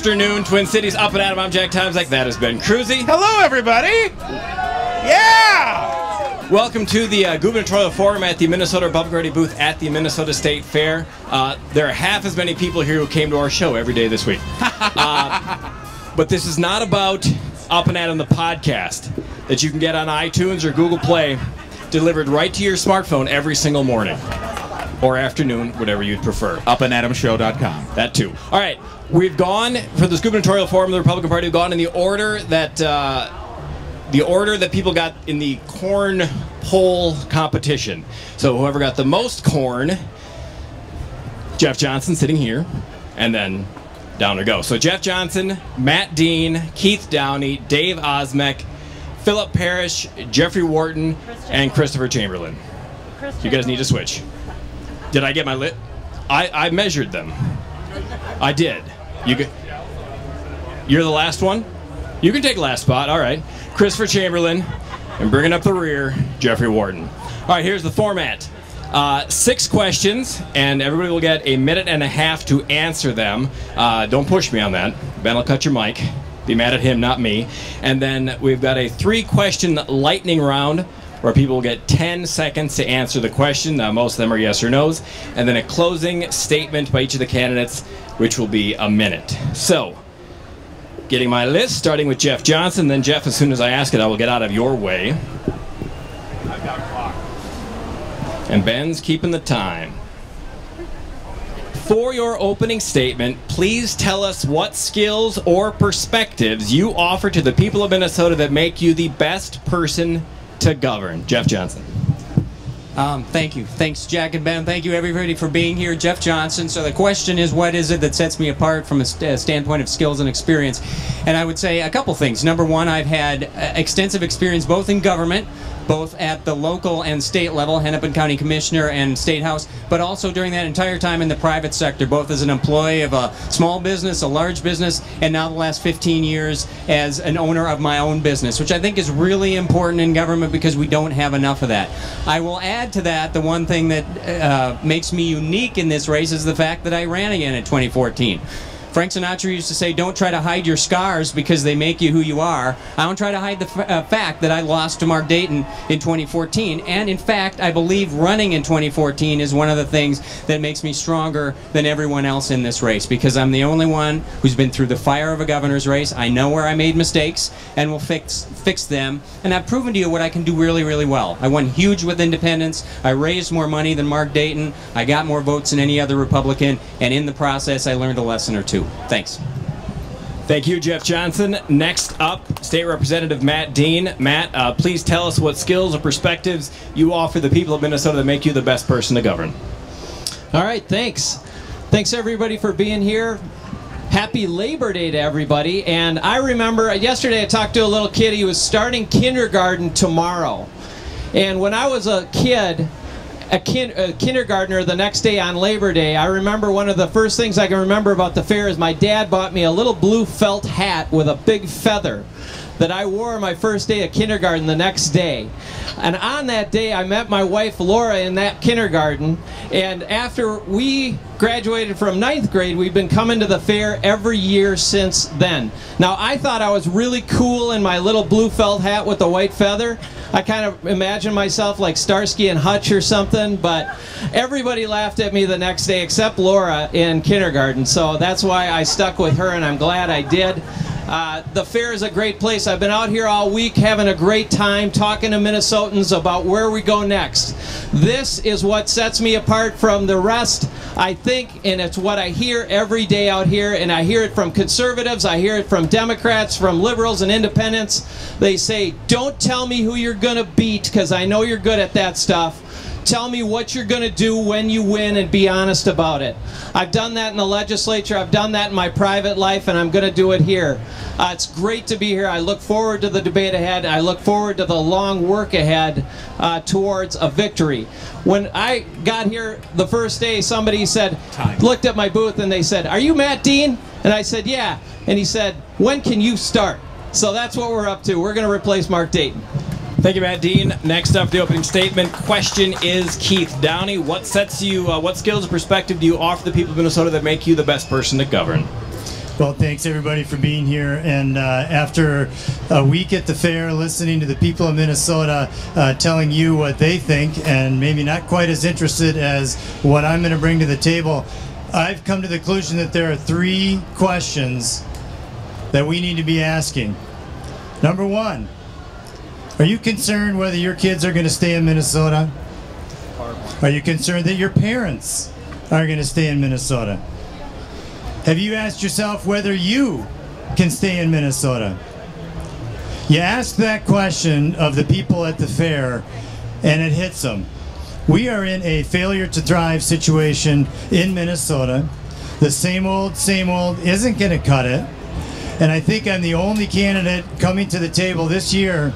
afternoon, Twin Cities. Up and At Em, I'm Jack Times like That has been Cruzy. Hello, everybody. Yeah. Welcome to the uh, gubernatorial forum at the Minnesota Republican Party booth at the Minnesota State Fair. Uh, there are half as many people here who came to our show every day this week. Uh, but this is not about Up and At Em the podcast that you can get on iTunes or Google Play, delivered right to your smartphone every single morning or afternoon, whatever you'd prefer. UpandAdamShow.com. That too. All right, we've gone for this gubernatorial forum of the Republican Party. We've gone in the order that uh, the order that people got in the corn poll competition. So whoever got the most corn, Jeff Johnson sitting here, and then down we go. So Jeff Johnson, Matt Dean, Keith Downey, Dave Osmek, Philip Parrish, Jeffrey Wharton, and Christopher Chamberlain. You guys need to switch. Did I get my lit? I, I measured them. I did. You get. You're the last one. You can take last spot. All right. Christopher Chamberlain, and bringing up the rear, Jeffrey Wharton. All right. Here's the format. Uh, six questions, and everybody will get a minute and a half to answer them. Uh, don't push me on that. Ben will cut your mic. Be mad at him, not me. And then we've got a three-question lightning round where people will get 10 seconds to answer the question. Now, most of them are yes or no's. And then a closing statement by each of the candidates, which will be a minute. So, getting my list, starting with Jeff Johnson. Then, Jeff, as soon as I ask it, I will get out of your way. I've got a clock. And Ben's keeping the time. For your opening statement, please tell us what skills or perspectives you offer to the people of Minnesota that make you the best person to govern. Jeff Johnson. Um, thank you. Thanks, Jack and Ben. Thank you, everybody, for being here. Jeff Johnson. So, the question is, what is it that sets me apart from a st- standpoint of skills and experience? And I would say a couple things. Number one, I've had uh, extensive experience both in government, both at the local and state level, Hennepin County Commissioner and State House, but also during that entire time in the private sector, both as an employee of a small business, a large business, and now the last 15 years as an owner of my own business, which I think is really important in government because we don't have enough of that. I will add to that the one thing that uh, makes me unique in this race is the fact that I ran again in 2014. Frank Sinatra used to say, "Don't try to hide your scars because they make you who you are." I don't try to hide the uh, fact that I lost to Mark Dayton in 2014, and in fact, I believe running in 2014 is one of the things that makes me stronger than everyone else in this race because I'm the only one who's been through the fire of a governor's race. I know where I made mistakes and will fix fix them, and I've proven to you what I can do really, really well. I won huge with independents. I raised more money than Mark Dayton. I got more votes than any other Republican, and in the process, I learned a lesson or two. Thanks. Thank you, Jeff Johnson. Next up, State Representative Matt Dean. Matt, uh, please tell us what skills or perspectives you offer the people of Minnesota that make you the best person to govern. All right, thanks. Thanks everybody for being here. Happy Labor Day to everybody. And I remember yesterday I talked to a little kid. He was starting kindergarten tomorrow. And when I was a kid, a, kin- a kindergartner the next day on Labor Day, I remember one of the first things I can remember about the fair is my dad bought me a little blue felt hat with a big feather that I wore my first day of kindergarten the next day. And on that day, I met my wife Laura in that kindergarten. And after we graduated from ninth grade, we've been coming to the fair every year since then. Now, I thought I was really cool in my little blue felt hat with the white feather. I kind of imagined myself like Starsky and Hutch or something, but everybody laughed at me the next day except Laura in kindergarten. So that's why I stuck with her, and I'm glad I did. Uh, the fair is a great place. I've been out here all week having a great time talking to Minnesotans about where we go next. This is what sets me apart from the rest, I think, and it's what I hear every day out here. And I hear it from conservatives, I hear it from Democrats, from liberals and independents. They say, Don't tell me who you're going to beat because I know you're good at that stuff. Tell me what you're going to do when you win and be honest about it. I've done that in the legislature. I've done that in my private life, and I'm going to do it here. Uh, it's great to be here. I look forward to the debate ahead. I look forward to the long work ahead uh, towards a victory. When I got here the first day, somebody said, Time. looked at my booth and they said, Are you Matt Dean? And I said, Yeah. And he said, When can you start? So that's what we're up to. We're going to replace Mark Dayton. Thank you, Matt Dean. Next up, the opening statement question is Keith Downey. What sets you? Uh, what skills and perspective do you offer the people of Minnesota that make you the best person to govern? Well, thanks everybody for being here. And uh, after a week at the fair, listening to the people of Minnesota uh, telling you what they think, and maybe not quite as interested as what I'm going to bring to the table, I've come to the conclusion that there are three questions that we need to be asking. Number one, are you concerned whether your kids are going to stay in Minnesota? Are you concerned that your parents are going to stay in Minnesota? Have you asked yourself whether you can stay in Minnesota? You ask that question of the people at the fair, and it hits them. We are in a failure to thrive situation in Minnesota. The same old, same old isn't going to cut it. And I think I'm the only candidate coming to the table this year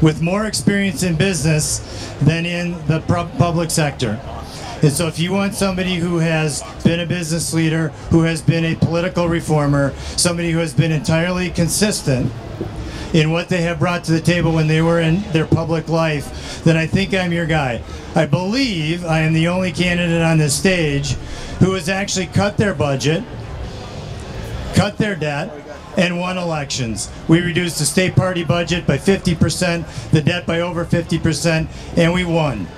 with more experience in business than in the public sector. And so, if you want somebody who has been a business leader, who has been a political reformer, somebody who has been entirely consistent in what they have brought to the table when they were in their public life, then I think I'm your guy. I believe I am the only candidate on this stage who has actually cut their budget, cut their debt, and won elections. We reduced the state party budget by 50%, the debt by over 50%, and we won.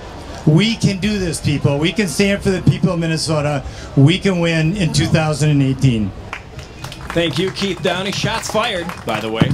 We can do this, people. We can stand for the people of Minnesota. We can win in 2018. Thank you, Keith Downey. Shots fired, by the way.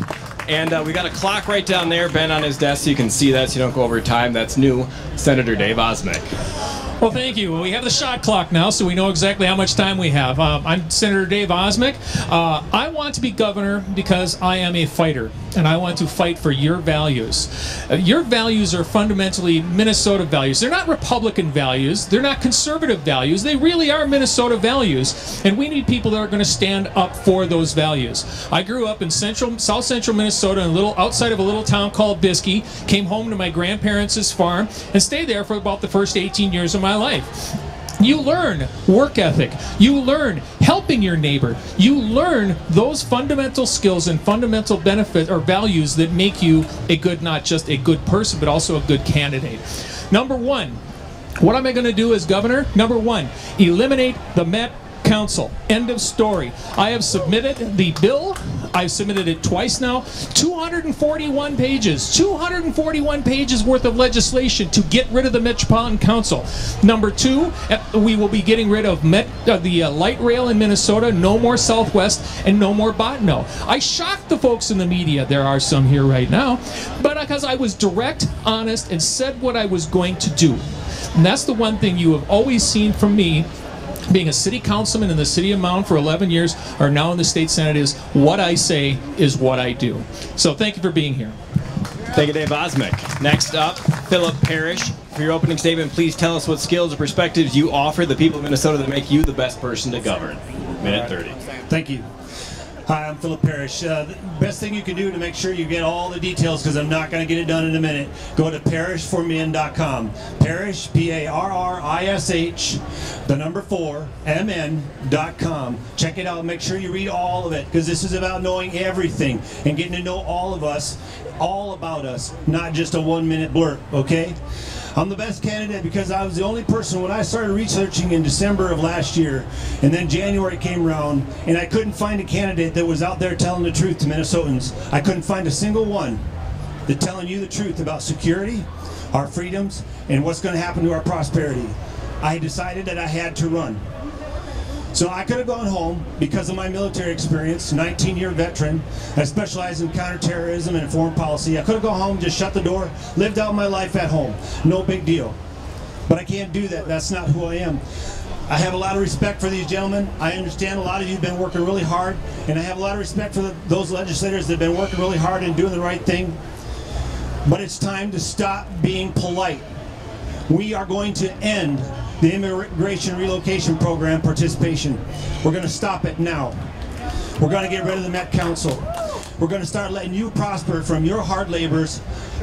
And uh, we got a clock right down there, Ben on his desk, so you can see that so you don't go over time. That's new. Senator Dave Osmek. Well, thank you. We have the shot clock now, so we know exactly how much time we have. Um, I'm Senator Dave Osmek. Uh, I want to be governor because I am a fighter, and I want to fight for your values. Uh, your values are fundamentally Minnesota values. They're not Republican values. They're not conservative values. They really are Minnesota values, and we need people that are going to stand up for those values. I grew up in central, south central Minnesota, in a little outside of a little town called Biscay. Came home to my grandparents' farm and stayed there for about the first 18 years of my life. You learn work ethic. You learn helping your neighbor. You learn those fundamental skills and fundamental benefits or values that make you a good, not just a good person, but also a good candidate. Number one, what am I going to do as governor? Number one, eliminate the Met Council. End of story. I have submitted the bill. I've submitted it twice now. 241 pages. 241 pages worth of legislation to get rid of the Metropolitan Council. Number two, uh, we will be getting rid of Met, uh, the uh, light rail in Minnesota. No more Southwest and no more Bottineau. I shocked the folks in the media. There are some here right now, but because I was direct, honest, and said what I was going to do. And that's the one thing you have always seen from me being a city councilman in the city of Mound for 11 years, or now in the state senate, is what I say is what I do. So thank you for being here. Thank you, Dave Osmek. Next up, Philip Parrish. For your opening statement, please tell us what skills or perspectives you offer the people of Minnesota that make you the best person to govern. Minute 30. Thank you. Hi, I'm Philip Parrish. Uh, the best thing you can do to make sure you get all the details, because I'm not going to get it done in a minute, go to parrishformen.com. Parrish, P A R R I S H, the number four, MN.com. Check it out. Make sure you read all of it, because this is about knowing everything and getting to know all of us, all about us, not just a one minute blurb, okay? I'm the best candidate because I was the only person when I started researching in December of last year, and then January came around, and I couldn't find a candidate that was out there telling the truth to Minnesotans. I couldn't find a single one that telling you the truth about security, our freedoms, and what's going to happen to our prosperity. I decided that I had to run. So I could have gone home because of my military experience, 19 year veteran. I specialize in counterterrorism and foreign policy. I could have gone home, just shut the door, lived out my life at home. No big deal. But I can't do that. That's not who I am. I have a lot of respect for these gentlemen. I understand a lot of you have been working really hard, and I have a lot of respect for the, those legislators that have been working really hard and doing the right thing. But it's time to stop being polite. We are going to end the immigration relocation program participation. We're going to stop it now. We're going to get rid of the Met Council. We're going to start letting you prosper from your hard labors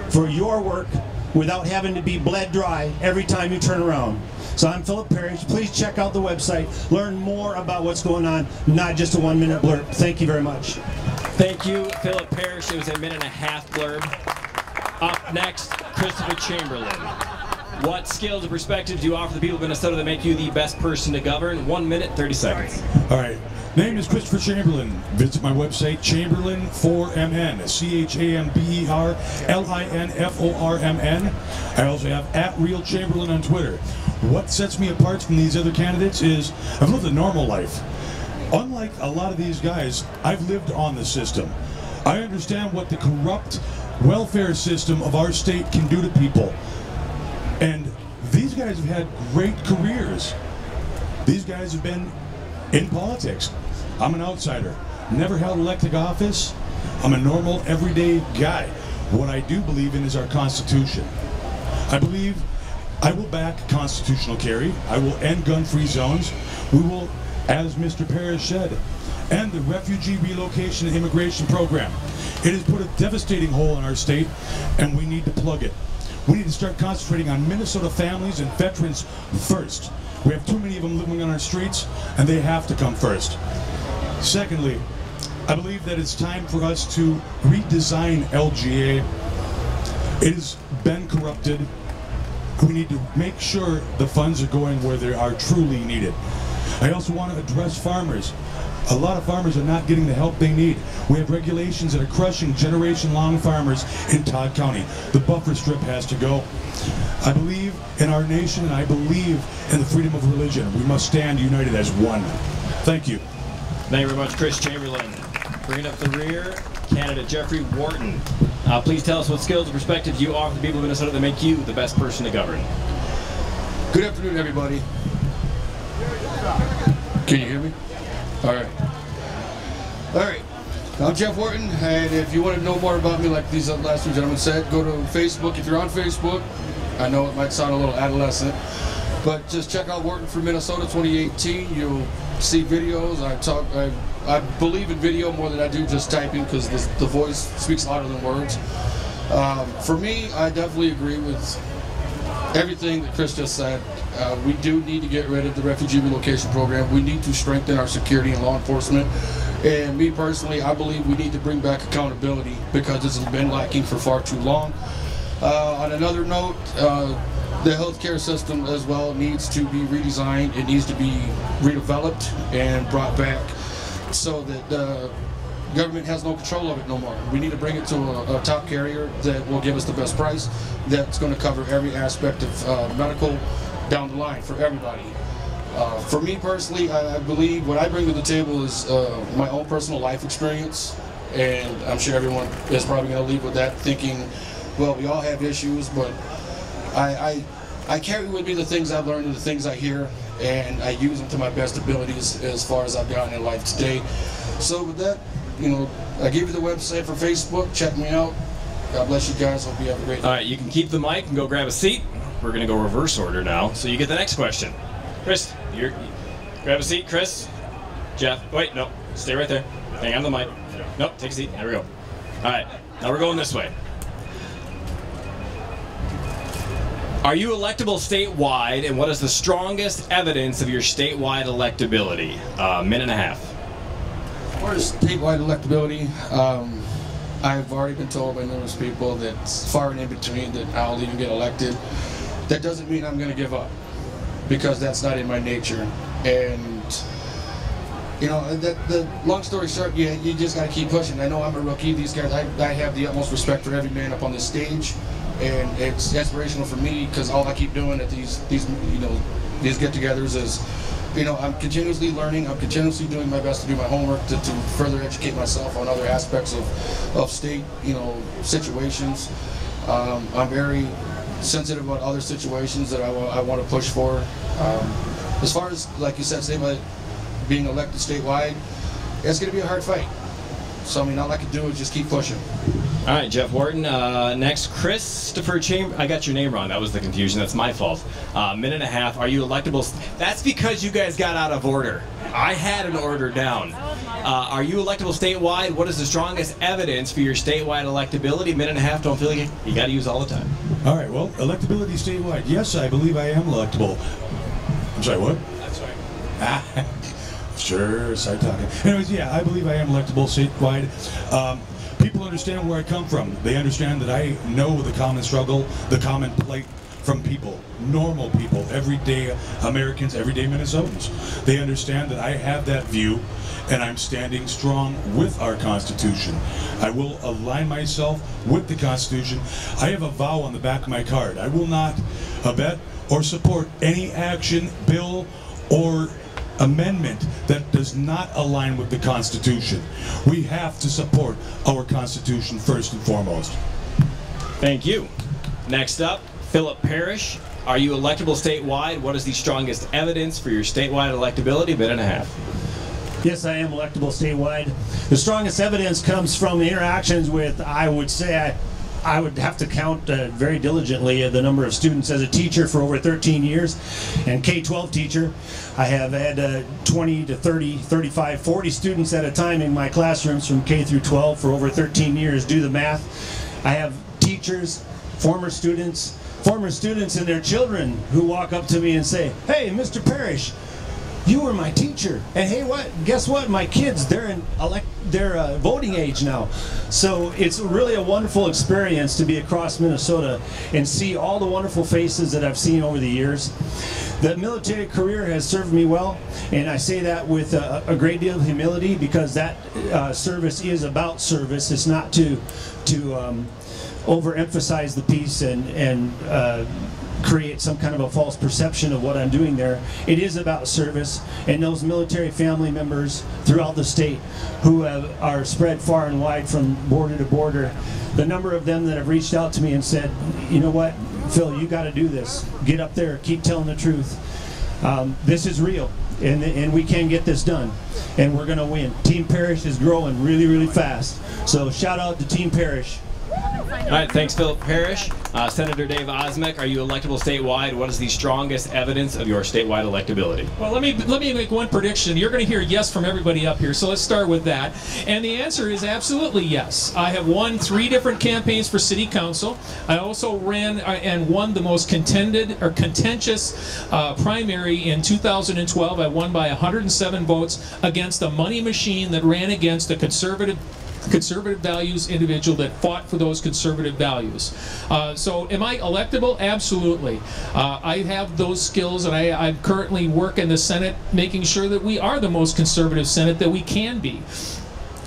for your work without having to be bled dry every time you turn around. So I'm Philip Parrish. Please check out the website. Learn more about what's going on, not just a one minute blurb. Thank you very much. Thank you, Philip Parrish. It was a minute and a half blurb. Up next, Christopher Chamberlain. What skills and perspectives do you offer the people of Minnesota that make you the best person to govern? One minute, 30 seconds. All right. Name is Christopher Chamberlain. Visit my website, Chamberlain4MN. C H A M B E R L I N F O R M N. I also have at Real Chamberlain on Twitter. What sets me apart from these other candidates is I've lived a normal life. Unlike a lot of these guys, I've lived on the system. I understand what the corrupt welfare system of our state can do to people. And these guys have had great careers. These guys have been in politics. I'm an outsider. Never held elected office. I'm a normal, everyday guy. What I do believe in is our Constitution. I believe I will back constitutional carry. I will end gun-free zones. We will, as Mr. Parrish said, end the refugee relocation and immigration program. It has put a devastating hole in our state, and we need to plug it. We need to start concentrating on Minnesota families and veterans first. We have too many of them living on our streets, and they have to come first. Secondly, I believe that it's time for us to redesign LGA. It has been corrupted. We need to make sure the funds are going where they are truly needed. I also want to address farmers. A lot of farmers are not getting the help they need. We have regulations that are crushing generation-long farmers in Todd County. The buffer strip has to go. I believe in our nation and I believe in the freedom of religion. We must stand united as one. Thank you. Thank you very much, Chris Chamberlain. Bringing up the rear, candidate Jeffrey Wharton. Uh, please tell us what skills and perspectives you offer the people of Minnesota that make you the best person to govern. Good afternoon, everybody. Can you hear me? All right. All right. I'm Jeff Wharton, and if you want to know more about me, like these last two gentlemen said, go to Facebook. If you're on Facebook, I know it might sound a little adolescent, but just check out Wharton for Minnesota 2018. You'll see videos. I talk. I, I believe in video more than I do just typing because the, voice speaks louder than words. Um, for me, I definitely agree with everything that Chris just said. Uh, we do need to get rid of the refugee relocation program. We need to strengthen our security and law enforcement. And me personally, I believe we need to bring back accountability because this has been lacking for far too long. Uh, on another note, uh, the healthcare system as well needs to be redesigned. It needs to be redeveloped and brought back so that the government has no control of it no more. We need to bring it to a, a top carrier that will give us the best price, that's going to cover every aspect of uh, medical down the line for everybody. Uh, for me personally, I, I, believe what I bring to the table is uh, my own personal life experience, and I'm sure everyone is probably going to leave with that thinking, well, we all have issues, but I, I, I carry with me the things I've learned and the things I hear, and I use them to my best abilities as far as I've gotten in life today. So with that, you know, I give you the website for Facebook. Check me out. God bless you guys. Hope you have a great day. All right, you can keep the mic and go grab a seat. We're going to go reverse order now, so you get the next question. Chris, you're, grab a seat, Chris. Jeff, wait, no, stay right there. Hang on the mic. Nope, take a seat. There we go. All right, now we're going this way. Are you electable statewide, and what is the strongest evidence of your statewide electability? Uh, minute and a half. As far as statewide electability, um, I've already been told by numerous people that far and in between that I'll even get elected. That doesn't mean I'm going to give up because that's not in my nature. And you know, the, the long story short, you, you just got to keep pushing. I know I'm a rookie. These guys, I, I have the utmost respect for every man up on this stage, and it's inspirational for me because all I keep doing at these these you know these get-togethers is. You know, I'm continuously learning. I'm continuously doing my best to do my homework to, to further educate myself on other aspects of, of state, you know, situations. Um, I'm very sensitive about other situations that I, I want to push for. Um, as far as, like you said, being elected statewide, it's going to be a hard fight. So, I mean, all I can do is just keep pushing. All right, Jeff Wharton. Uh, next, Christopher Chamber. I got your name wrong. That was the confusion. That's my fault. Uh, minute and a half. Are you electable? That's because you guys got out of order. I had an order down. Uh, are you electable statewide? What is the strongest evidence for your statewide electability? Minute and a half. Don't feel like you got to use all the time. All right, well, electability statewide. Yes, I believe I am electable. I'm sorry, what? That's right. Ah, sure, side talking. Anyways, yeah, I believe I am electable statewide. Um, people understand where I come from. They understand that I know the common struggle, the common plight from people, normal people, everyday Americans, everyday Minnesotans. They understand that I have that view and I'm standing strong with our Constitution. I will align myself with the Constitution. I have a vow on the back of my card. I will not abet or support any action, bill, or amendment that does not align with the Constitution. We have to support our Constitution first and foremost. Thank you. Next up, Philip Parrish. Are you electable statewide? What is the strongest evidence for your statewide electability? A bit and a half. Yes, I am electable statewide. The strongest evidence comes from the interactions with, I would say, I, I would have to count uh, very diligently the number of students as a teacher for over 13 years and K-12 teacher. I have had uh, 20 to 30, 35, 40 students at a time in my classrooms from K through 12 for over 13 years. Do the math. I have teachers, former students, former students and their children who walk up to me and say, hey, Mr. Parrish, you were my teacher and hey what guess what my kids they're in elect they're uh, voting age now. So it's really a wonderful experience to be across minnesota and see all the wonderful faces that i've seen over the years. The military career has served me well and i say that with a, a great deal of humility because that uh, service is about service. It's not to to um, overemphasize the piece and and uh, create some kind of a false perception of what I'm doing there. It is about service, and those military family members throughout the state who have, are spread far and wide from border to border. The number of them that have reached out to me and said, you know what, Phil, you got to do this. Get up there, keep telling the truth. Um, this is real, and, and we can get this done, and we're going to win. Team Parrish is growing really, really fast. So shout out to Team Parrish. All right, thanks, Philip Parrish. Uh, Senator Dave Osmek, are you electable statewide? What is the strongest evidence of your statewide electability? Well, let me let me make one prediction. You're going to hear yes from everybody up here, so let's start with that. And the answer is absolutely yes. I have won three different campaigns for city council. I also ran uh, and won the most contended or contentious uh, primary in 2012. I won by 107 votes against a money machine that ran against a conservative conservative values individual that fought for those conservative values. Uh, so am I electable? Absolutely. Uh, I have those skills and I, I currently work in the Senate making sure that we are the most conservative Senate that we can be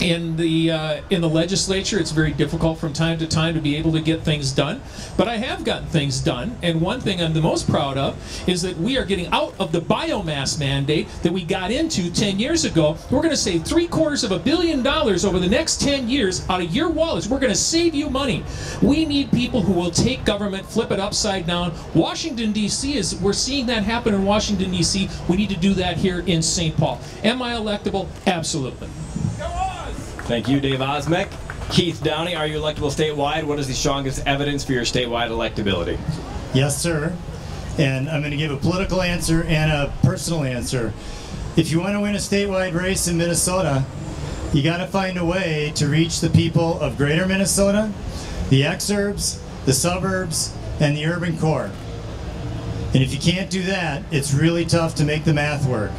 in the uh, in the legislature it's very difficult from time to time to be able to get things done. But I have gotten things done and one thing I'm the most proud of is that we are getting out of the biomass mandate that we got into 10 years ago. We're going to save three quarters of a billion dollars over the next 10 years out of your wallets. We're going to save you money. We need people who will take government flip it upside down. Washington DC is we're seeing that happen in Washington DC we need to do that here in St. Paul. Am I electable? Absolutely Thank you, Dave Osmek. Keith Downey, are you electable statewide? What is the strongest evidence for your statewide electability? Yes, sir. And I'm going to give a political answer and a personal answer. If you want to win a statewide race in Minnesota, you got to find a way to reach the people of greater Minnesota, the exurbs, the suburbs, and the urban core. And if you can't do that, it's really tough to make the math work.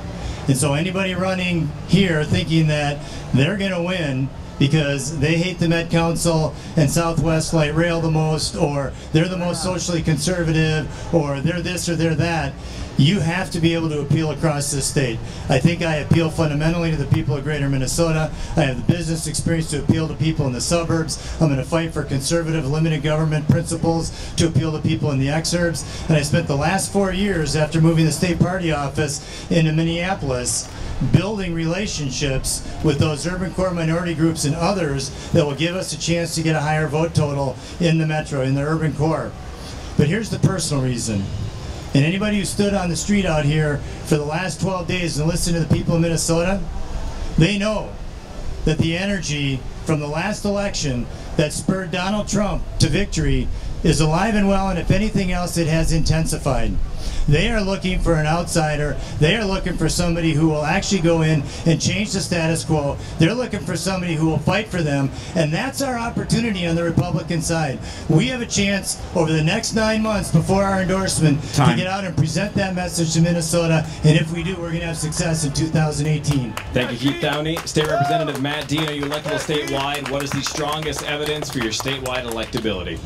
And so anybody running here thinking that they're going to win because they hate the Met Council and Southwest Light Rail the most, or they're the most socially conservative, or they're this or they're that, you have to be able to appeal across the state. I think I appeal fundamentally to the people of greater Minnesota. I have the business experience to appeal to people in the suburbs. I'm going to fight for conservative limited government principles to appeal to people in the exurbs. And I spent the last four years after moving the state party office into Minneapolis building relationships with those urban core minority groups and others that will give us a chance to get a higher vote total in the metro, in the urban core. But here's the personal reason. And anybody who stood on the street out here for the last 12 days and listened to the people of Minnesota, they know that the energy from the last election that spurred Donald Trump to victory is alive and well, and if anything else, it has intensified. They are looking for an outsider. They are looking for somebody who will actually go in and change the status quo. They're looking for somebody who will fight for them. And that's our opportunity on the Republican side. We have a chance over the next nine months before our endorsement Time. to get out and present that message to Minnesota. And if we do, we're going to have success in 2018. Thank you, Keith Downey. State Representative Matt Dean, are you electable statewide? What is the strongest evidence for your statewide electability?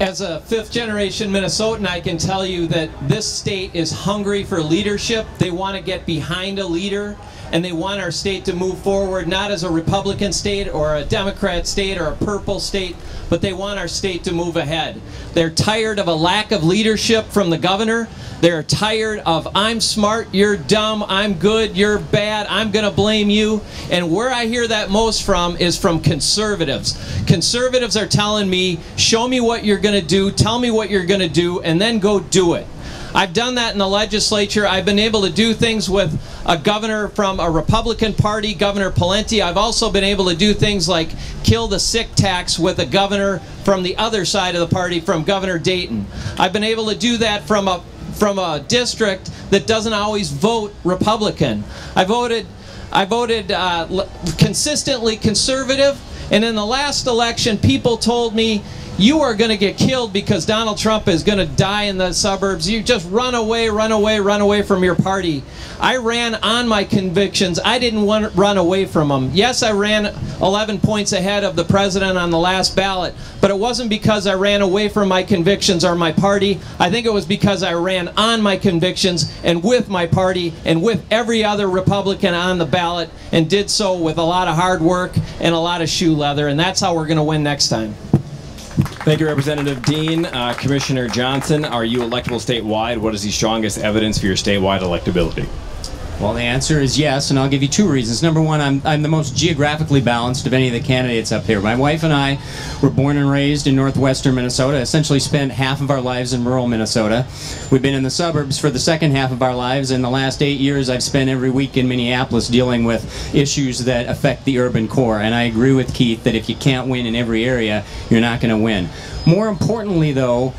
As a fifth generation Minnesotan, I can tell you that this state is hungry for leadership. They want to get behind a leader and they want our state to move forward not as a Republican state or a Democrat state or a purple state, but they want our state to move ahead. They're tired of a lack of leadership from the governor. They're tired of I'm smart, you're dumb, I'm good, you're bad, I'm going to blame you. And where I hear that most from is from conservatives. Conservatives are telling me, show me what you're going to do, tell me what you're going to do, and then go do it. I've done that in the legislature. I've been able to do things with a governor from a Republican Party, Governor Pawlenty. I've also been able to do things like kill the sick tax with a governor from the other side of the party, from Governor Dayton. I've been able to do that from a from a district that doesn't always vote Republican. I voted I voted uh, consistently conservative, and in the last election, people told me you are going to get killed because Donald Trump is going to die in the suburbs. You just run away, run away, run away from your party. I ran on my convictions. I didn't want run away from them. Yes, I ran 11 points ahead of the president on the last ballot, but it wasn't because I ran away from my convictions or my party. I think it was because I ran on my convictions and with my party and with every other Republican on the ballot and did so with a lot of hard work and a lot of shoe leather, and that's how we're going to win next time. Thank you, Representative Dean. Uh, Commissioner Johnson, are you electable statewide? What is the strongest evidence for your statewide electability? Well, the answer is yes, and I'll give you two reasons. Number one, I'm, I'm the most geographically balanced of any of the candidates up here. My wife and I were born and raised in northwestern Minnesota, essentially spent half of our lives in rural Minnesota. We've been in the suburbs for the second half of our lives. In the last eight years, I've spent every week in Minneapolis dealing with issues that affect the urban core. And I agree with Keith that if you can't win in every area, you're not going to win. More importantly, though,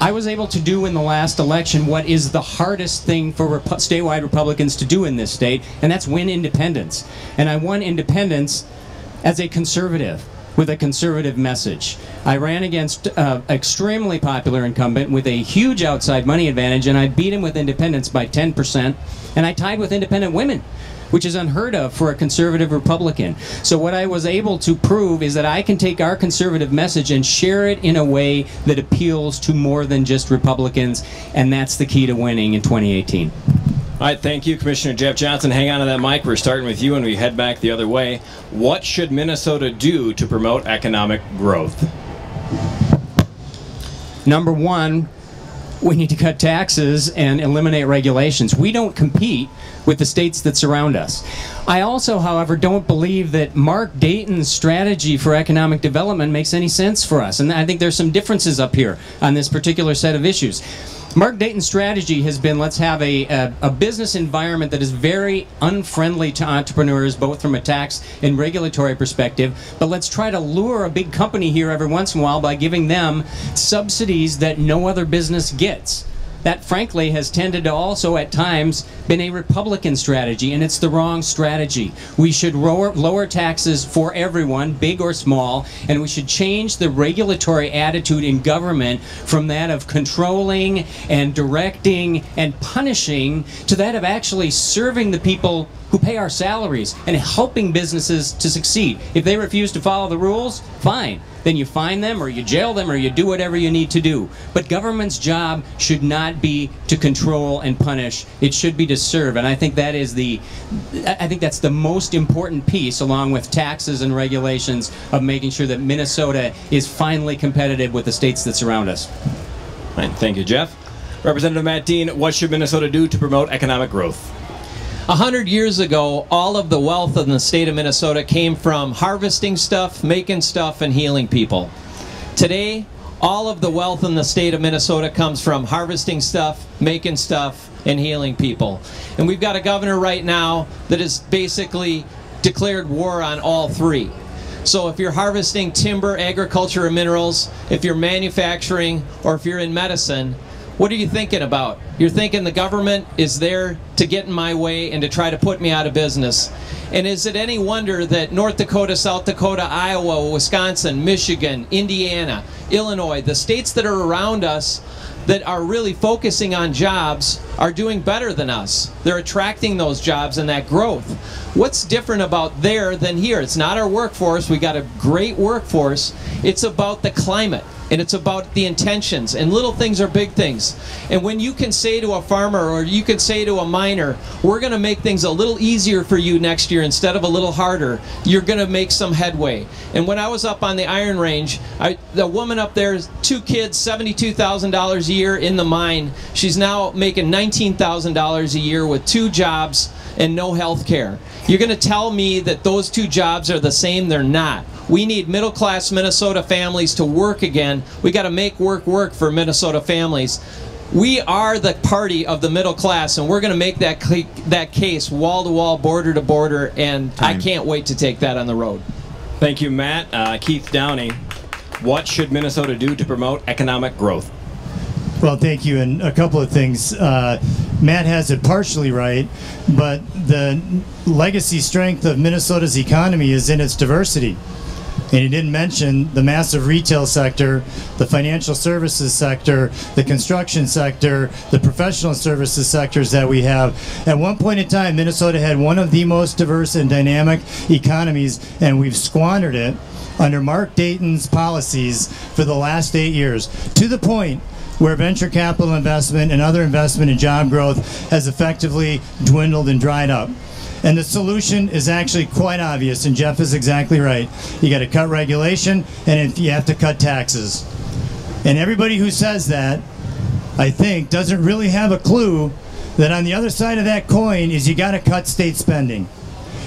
I was able to do in the last election what is the hardest thing for Rep- statewide Republicans to do in this state, and that's win independents. And I won independents as a conservative with a conservative message. I ran against uh, extremely popular incumbent with a huge outside money advantage, and I beat him with independents by 10%, and I tied with independent women which is unheard of for a conservative Republican. So, what I was able to prove is that I can take our conservative message and share it in a way that appeals to more than just Republicans, and that's the key to winning in 2018. All right, thank you, Commissioner Jeff Johnson. Hang on to that mic. We're starting with you and we head back the other way. What should Minnesota do to promote economic growth? Number one, we need to cut taxes and eliminate regulations. We don't compete with the states that surround us. I also, however, don't believe that Mark Dayton's strategy for economic development makes any sense for us. And I think there's some differences up here on this particular set of issues. Mark Dayton's strategy has been let's have a, a, a, business environment that is very unfriendly to entrepreneurs, both from a tax and regulatory perspective. But let's try to lure a big company here every once in a while by giving them subsidies that no other business gets that frankly has tended to also at times been a Republican strategy, and it's the wrong strategy. We should lower, lower taxes for everyone, big or small, and we should change the regulatory attitude in government from that of controlling and directing and punishing to that of actually serving the people who pay our salaries and helping businesses to succeed. If they refuse to follow the rules, fine. Then you fine them or you jail them or you do whatever you need to do. But government's job should not be to control and punish. It should be to serve. And I think that is the I think that's the most important piece along with taxes and regulations of making sure that Minnesota is finally competitive with the states that surround us. Right, thank you, Jeff. Representative Matt Dean, what should Minnesota do to promote economic growth? A hundred years ago, all of the wealth in the state of Minnesota came from harvesting stuff, making stuff, and healing people. Today, all of the wealth in the state of Minnesota comes from harvesting stuff, making stuff, and healing people. And we've got a governor right now that has basically declared war on all three. So if you're harvesting timber, agriculture, and minerals, if you're manufacturing, or if you're in medicine, what are you thinking about? You're thinking the government is there to get in my way and to try to put me out of business. And is it any wonder that North Dakota, South Dakota, Iowa, Wisconsin, Michigan, Indiana, Illinois, the states that are around us that are really focusing on jobs are doing better than us. They're attracting those jobs and that growth. What's different about there than here? It's not our workforce. We got a great workforce. It's about the climate and it's about the intentions. And little things are big things. And when you can say to a farmer or you can say to a miner, we're going to make things a little easier for you next year instead of a little harder, you're going to make some headway. And when I was up on the Iron Range, I, the woman up there, two kids, $72,000 a year in the mine. She's now making $19,000 a year with two jobs and no health care. You're going to tell me that those two jobs are the same? They're not. We need middle class Minnesota families to work again. We got to make work work for Minnesota families. We are the party of the middle class, and we're going to make that that case wall to wall, border to border, and I can't wait to take that on the road. Thank you, Matt. Uh, Keith Downey. What should Minnesota do to promote economic growth? Well, thank you. And a couple of things. Uh, Matt has it partially right, but the legacy strength of Minnesota's economy is in its diversity. And he didn't mention the massive retail sector, the financial services sector, the construction sector, the professional services sectors that we have. At one point in time, Minnesota had one of the most diverse and dynamic economies, and we've squandered it under Mark Dayton's policies for the last eight years to the point where venture capital investment and other investment in job growth has effectively dwindled and dried up. And the solution is actually quite obvious, and Jeff is exactly right. You got to cut regulation, and if you have to cut taxes. And everybody who says that, I think, doesn't really have a clue that on the other side of that coin is you got to cut state spending.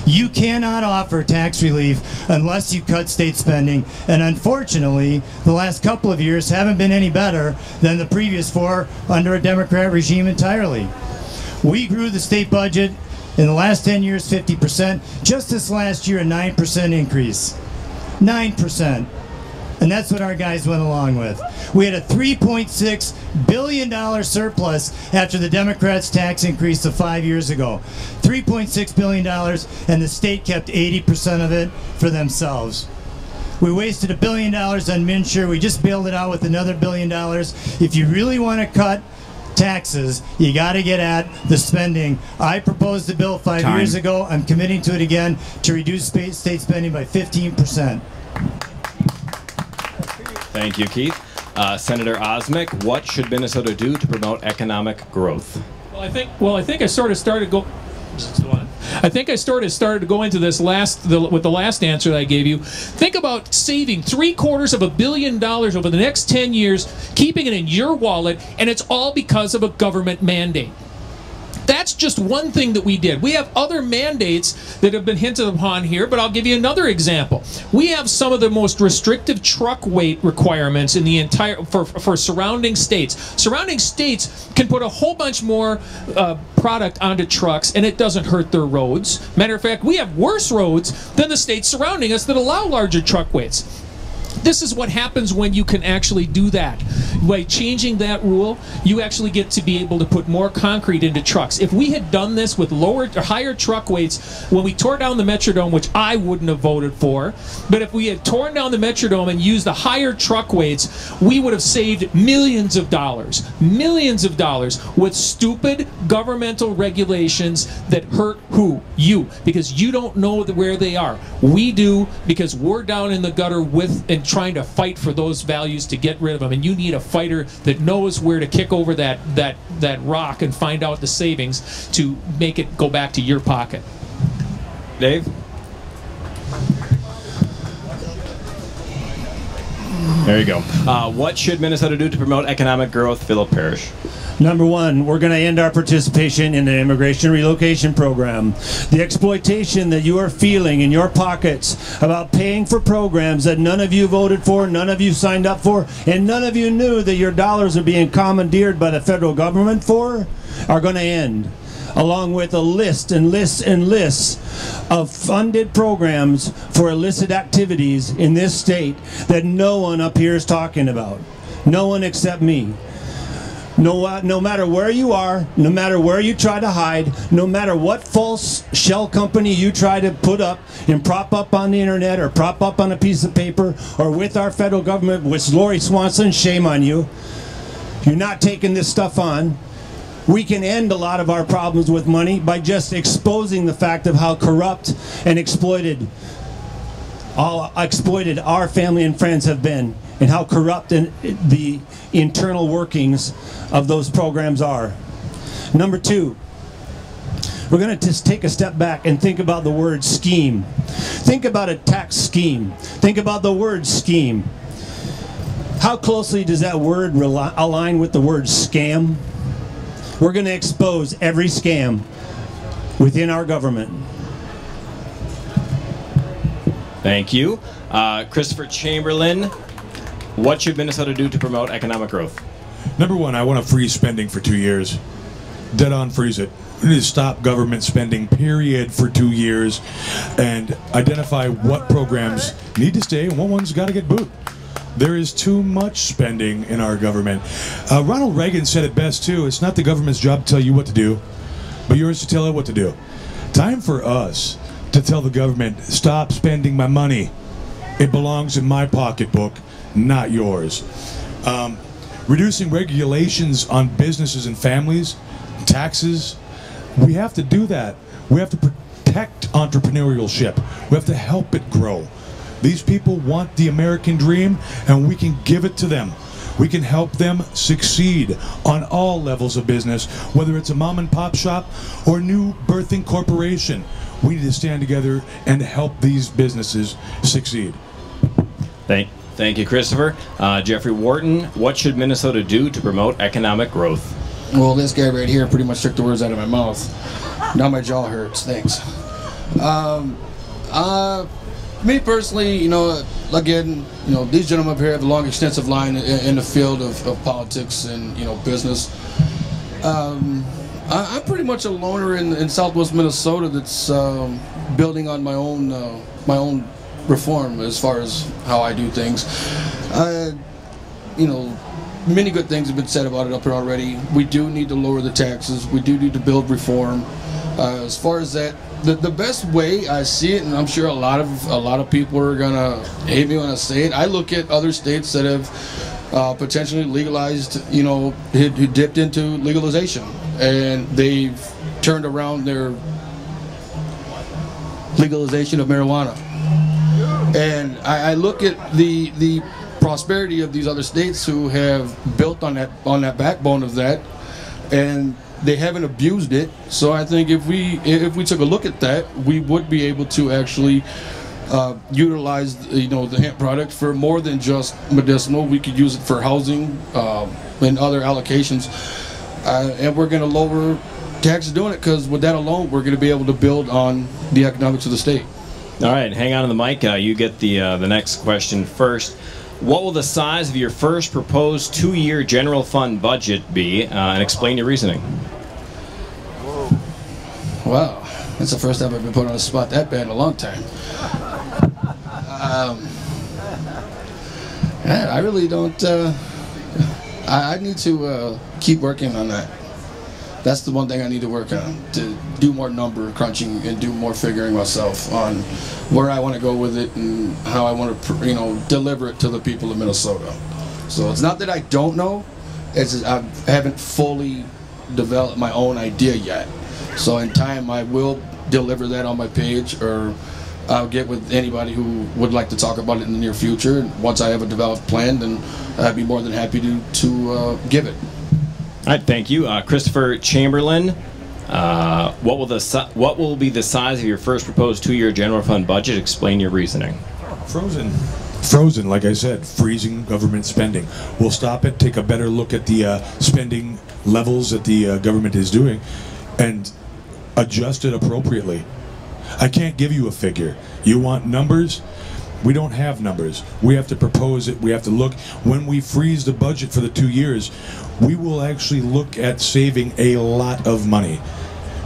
You cannot offer tax relief unless you cut state spending. And unfortunately, the last couple of years haven't been any better than the previous four under a Democrat regime entirely. We grew the state budget in the last 10 years 50%. Just this last year, a 9% increase. 9%. And that's what our guys went along with. We had a $3.6 billion surplus after the Democrats' tax increase of five years ago. $3.6 billion, and the state kept 80% of it for themselves. We wasted a billion dollars on MNsure. We just bailed it out with another billion dollars. If you really want to cut taxes, you got to get at the spending. I proposed the bill five Time. years ago. I'm committing to it again to reduce state state spending by 15%. Thank you, Keith. Uh, Senator Osmek, what should Minnesota do to promote economic growth? Well, I think. Well, I think I sort of started go. I think I started started to go into this last the, with the last answer that I gave you. Think about saving three quarters of a billion dollars over the next ten years, keeping it in your wallet, and it's all because of a government mandate. That's just one thing that we did. We have other mandates that have been hinted upon here, but I'll give you another example. We have some of the most restrictive truck weight requirements in the entire for for surrounding states. Surrounding states can put a whole bunch more uh, product onto trucks, and it doesn't hurt their roads. Matter of fact, we have worse roads than the states surrounding us that allow larger truck weights. This is what happens when you can actually do that. By changing that rule, you actually get to be able to put more concrete into trucks. If we had done this with lower or higher truck weights when we tore down the Metrodome, which I wouldn't have voted for, but if we had torn down the Metrodome and used the higher truck weights, we would have saved millions of dollars, millions of dollars with stupid governmental regulations that hurt who? You, because you don't know where they are. We do because we're down in the gutter with and trying to fight for those values to get rid of them. And you need a fighter that knows where to kick over that that that rock and find out the savings to make it go back to your pocket. Dave? There you go. Uh, what should Minnesota do to promote economic growth? Philip Parrish. Number one, we're going to end our participation in the immigration relocation program. The exploitation that you are feeling in your pockets about paying for programs that none of you voted for, none of you signed up for, and none of you knew that your dollars are being commandeered by the federal government for, are going to end. Along with a list and lists and lists of funded programs for illicit activities in this state that no one up here is talking about. No one except me. No, uh, no matter where you are, no matter where you try to hide, no matter what false shell company you try to put up and prop up on the internet or prop up on a piece of paper or with our federal government, with Lori Swanson, shame on you. You're not taking this stuff on. We can end a lot of our problems with money by just exposing the fact of how corrupt and exploited all exploited our family and friends have been and how corrupt and the internal workings of those programs are. Number two, we're going to just take a step back and think about the word scheme. Think about a tax scheme. Think about the word scheme. How closely does that word align with the word scam? We're going to expose every scam within our government. Thank you. Uh, Christopher Chamberlain, what should Minnesota do to promote economic growth? Number one, I want to freeze spending for two years. Dead on freeze it. We need to stop government spending, period, for two years and identify what programs need to stay and what ones got to get booed. There is too much spending in our government. Uh, Ronald Reagan said it best, too. It's not the government's job to tell you what to do, but yours to tell it what to do. Time for us to tell the government, stop spending my money. It belongs in my pocketbook, not yours. Um, reducing regulations on businesses and families, taxes, we have to do that. We have to protect entrepreneurship. We have to help it grow. These people want the American dream, and we can give it to them. We can help them succeed on all levels of business, whether it's a mom and pop shop or a new birthing corporation. We need to stand together and help these businesses succeed. Thank, thank you, Christopher. Uh, Jeffrey Wharton, what should Minnesota do to promote economic growth? Well, this guy right here pretty much took the words out of my mouth. Now my jaw hurts. Thanks. Um, uh, me personally, you know, again, you know, these gentlemen up here have a long, extensive line in, in the field of, of, politics and you know business. Um, I, am pretty much a loner in, in Southwest Minnesota that's um, building on my own uh, my own reform as far as how I do things. Uh, you know, many good things have been said about it up here already. We do need to lower the taxes. We do need to build reform. Uh, as far as that, the, the best way I see it, and I'm sure a lot of a lot of people are gonna hate me when I say it. I look at other states that have uh, potentially legalized, you know, who dipped into legalization, and they've turned around their legalization of marijuana. And I, I look at the the prosperity of these other states who have built on that on that backbone of that, and they haven't abused it. So I think if we if we took a look at that, we would be able to actually uh, utilize you know the hemp product for more than just medicinal. We could use it for housing uh, and other allocations, uh, and we're going to lower taxes doing it because with that alone, we're going to be able to build on the economics of the state. All right, hang on to the mic. Uh, you get the uh, the next question first. What will the size of your first proposed two-year general fund budget be, uh, and explain your reasoning? Wow, that's the first time I've been put on a spot that bad in a long time. Um, yeah, I really don't. Uh, I, I, need to uh, keep working on that. That's the one thing I need to work on to do more number crunching and do more figuring myself on where I want to go with it and how I want to, you know, deliver it to the people of Minnesota. So it's not that I don't know; it's I haven't fully developed my own idea yet. So in time, I will deliver that on my page, or I'll get with anybody who would like to talk about it in the near future. And once I have a developed plan, then I'd be more than happy to to uh, give it. All right, thank you, uh, Christopher Chamberlain. Uh, what will the what will be the size of your first proposed two-year general fund budget? Explain your reasoning. Frozen. Frozen, like I said, freezing government spending. We'll stop it, take a better look at the uh, spending levels that the uh, government is doing, and adjust it appropriately. I can't give you a figure. You want numbers? We don't have numbers. We have to propose it. We have to look. When we freeze the budget for the two years, we will actually look at saving a lot of money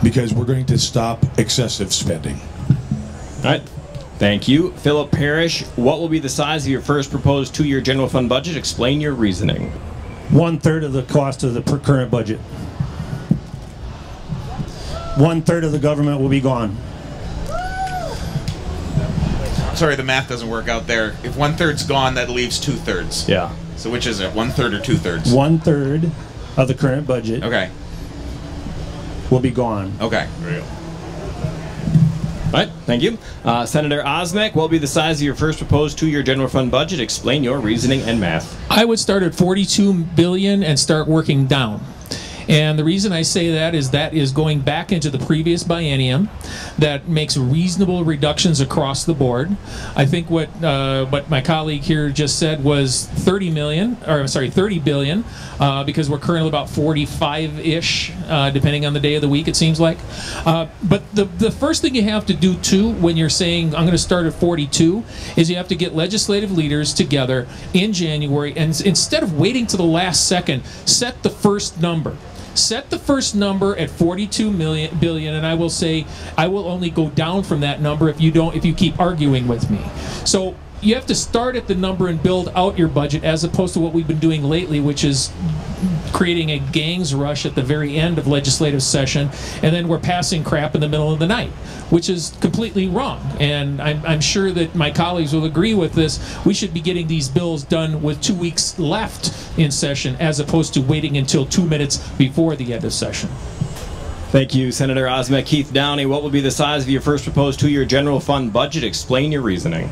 because we're going to stop excessive spending. All right. Thank you. Philip Parrish, what will be the size of your first proposed two year general fund budget? Explain your reasoning. One third of the cost of the current budget. One third of the government will be gone. Sorry, the math doesn't work out there. If one third's gone, that leaves two thirds. Yeah. So which is it? One third or two thirds? One third of the current budget Okay. will be gone. Okay. Real. All right, thank you. Uh, Senator Osmek, what will be the size of your first proposed two-year general fund budget? Explain your reasoning and math. I would start at 42 billion and start working down. And the reason I say that is that is going back into the previous biennium that makes reasonable reductions across the board. I think what uh, what my colleague here just said was 30 million, or I'm sorry, 30 billion, uh, because we're currently about 45-ish, uh, depending on the day of the week. It seems like. Uh, but the the first thing you have to do too, when you're saying I'm going to start at 42, is you have to get legislative leaders together in January, and instead of waiting to the last second, set the first number set the first number at 42 million billion and i will say i will only go down from that number if you don't if you keep arguing with me. So you have to start at the number and build out your budget as opposed to what we've been doing lately which is creating a gangs rush at the very end of legislative session and then we're passing crap in the middle of the night which is completely wrong and I'm, I'm sure that my colleagues will agree with this we should be getting these bills done with two weeks left in session as opposed to waiting until two minutes before the end of session Thank you, Senator Osmek. Keith Downey, what will be the size of your first proposed two-year general fund budget? Explain your reasoning.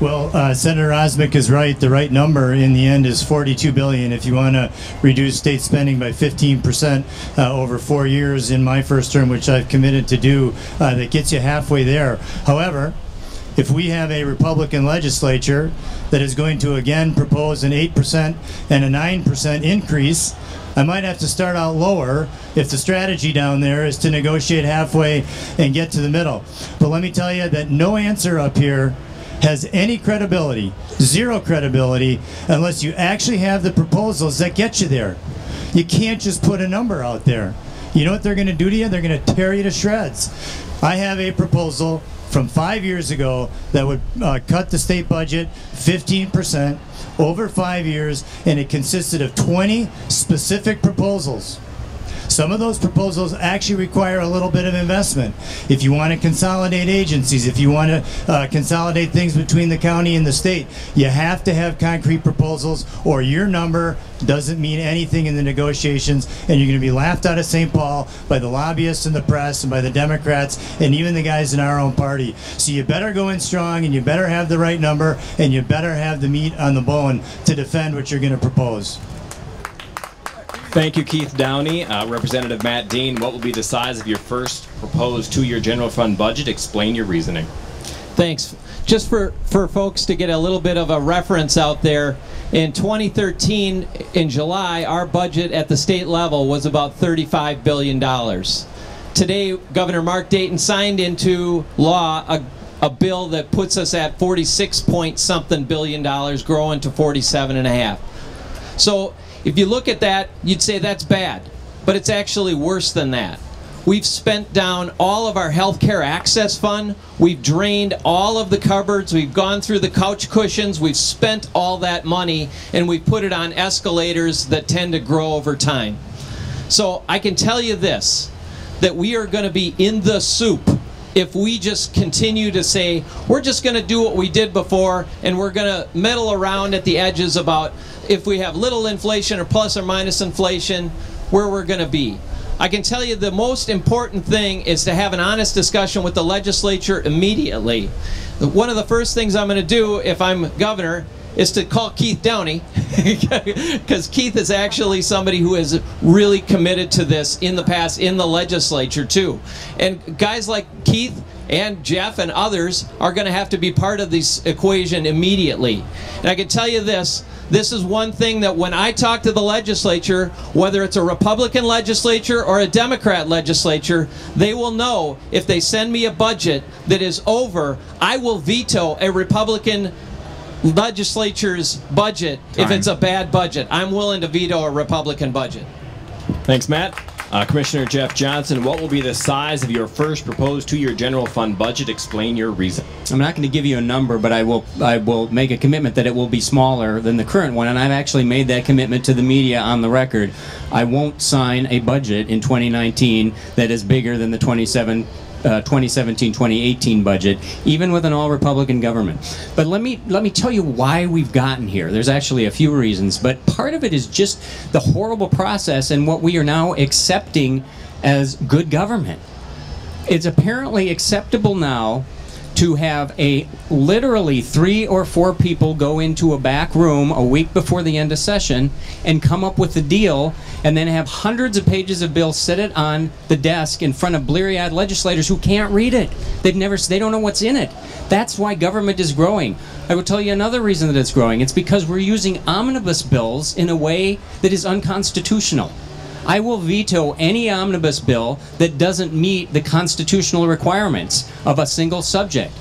Well, uh, Senator Osmek is right. The right number in the end is 42 billion. If you want to reduce state spending by 15 percent uh, over four years in my first term, which I've committed to do, uh, that gets you halfway there. However, if we have a Republican legislature that is going to again propose an 8% and a 9% increase, I might have to start out lower if the strategy down there is to negotiate halfway and get to the middle. But let me tell you that no answer up here has any credibility, zero credibility, unless you actually have the proposals that get you there. You can't just put a number out there. You know what they're going to do to you? They're going to tear you to shreds. I have a proposal from five years ago that would uh, cut the state budget 15% over five years, and it consisted of 20 specific proposals. Some of those proposals actually require a little bit of investment. If you want to consolidate agencies, if you want to uh, consolidate things between the county and the state, you have to have concrete proposals, or your number doesn't mean anything in the negotiations, and you're going to be laughed out of St. Paul by the lobbyists and the press and by the Democrats and even the guys in our own party. So you better go in strong, and you better have the right number, and you better have the meat on the bone to defend what you're going to propose. Thank you, Keith Downey. Uh, Representative Matt Dean, what will be the size of your first proposed two-year general fund budget? Explain your reasoning. Thanks. Just for, for folks to get a little bit of a reference out there, in 2013, in July, our budget at the state level was about $35 billion. Today, Governor Mark Dayton signed into law a, a bill that puts us at 46 point something billion dollars, growing to 47 and a half. So if you look at that, you'd say that's bad, but it's actually worse than that. We've spent down all of our healthcare access fund. We've drained all of the cupboards. We've gone through the couch cushions. We've spent all that money and we've put it on escalators that tend to grow over time. So I can tell you this that we are going to be in the soup if we just continue to say we're just going to do what we did before and we're going to meddle around at the edges about if we have little inflation or plus or minus inflation, where we're going to be. I can tell you the most important thing is to have an honest discussion with the legislature immediately. One of the first things I'm going to do if I'm governor is to call Keith Downey because Keith is actually somebody who is really committed to this in the past in the legislature too. And guys like Keith and Jeff and others are going to have to be part of this equation immediately. And I can tell you this, this is one thing that when I talk to the legislature, whether it's a Republican legislature or a Democrat legislature, they will know if they send me a budget that is over, I will veto a Republican legislature's budget if it's a bad budget. I'm willing to veto a Republican budget. Thanks, Matt. Uh, Commissioner Jeff Johnson, what will be the size of your first proposed two-year general fund budget? Explain your reason. I'm not going to give you a number, but I will I will make a commitment that it will be smaller than the current one, and I've actually made that commitment to the media on the record. I won't sign a budget in 2019 that is bigger than the 27. Uh, 2017-2018 budget, even with an all-Republican government. But let me let me tell you why we've gotten here. There's actually a few reasons, but part of it is just the horrible process and what we are now accepting as good government it's apparently acceptable now to have a literally three or four people go into a back room a week before the end of session and come up with a deal and then have hundreds of pages of bills sit it on the desk in front of bleary-eyed legislators who can't read it. They've never they don't know what's in it. That's why government is growing. I will tell you another reason that it's growing. It's because we're using omnibus bills in a way that is unconstitutional I will veto any omnibus bill that doesn't meet the constitutional requirements of a single subject.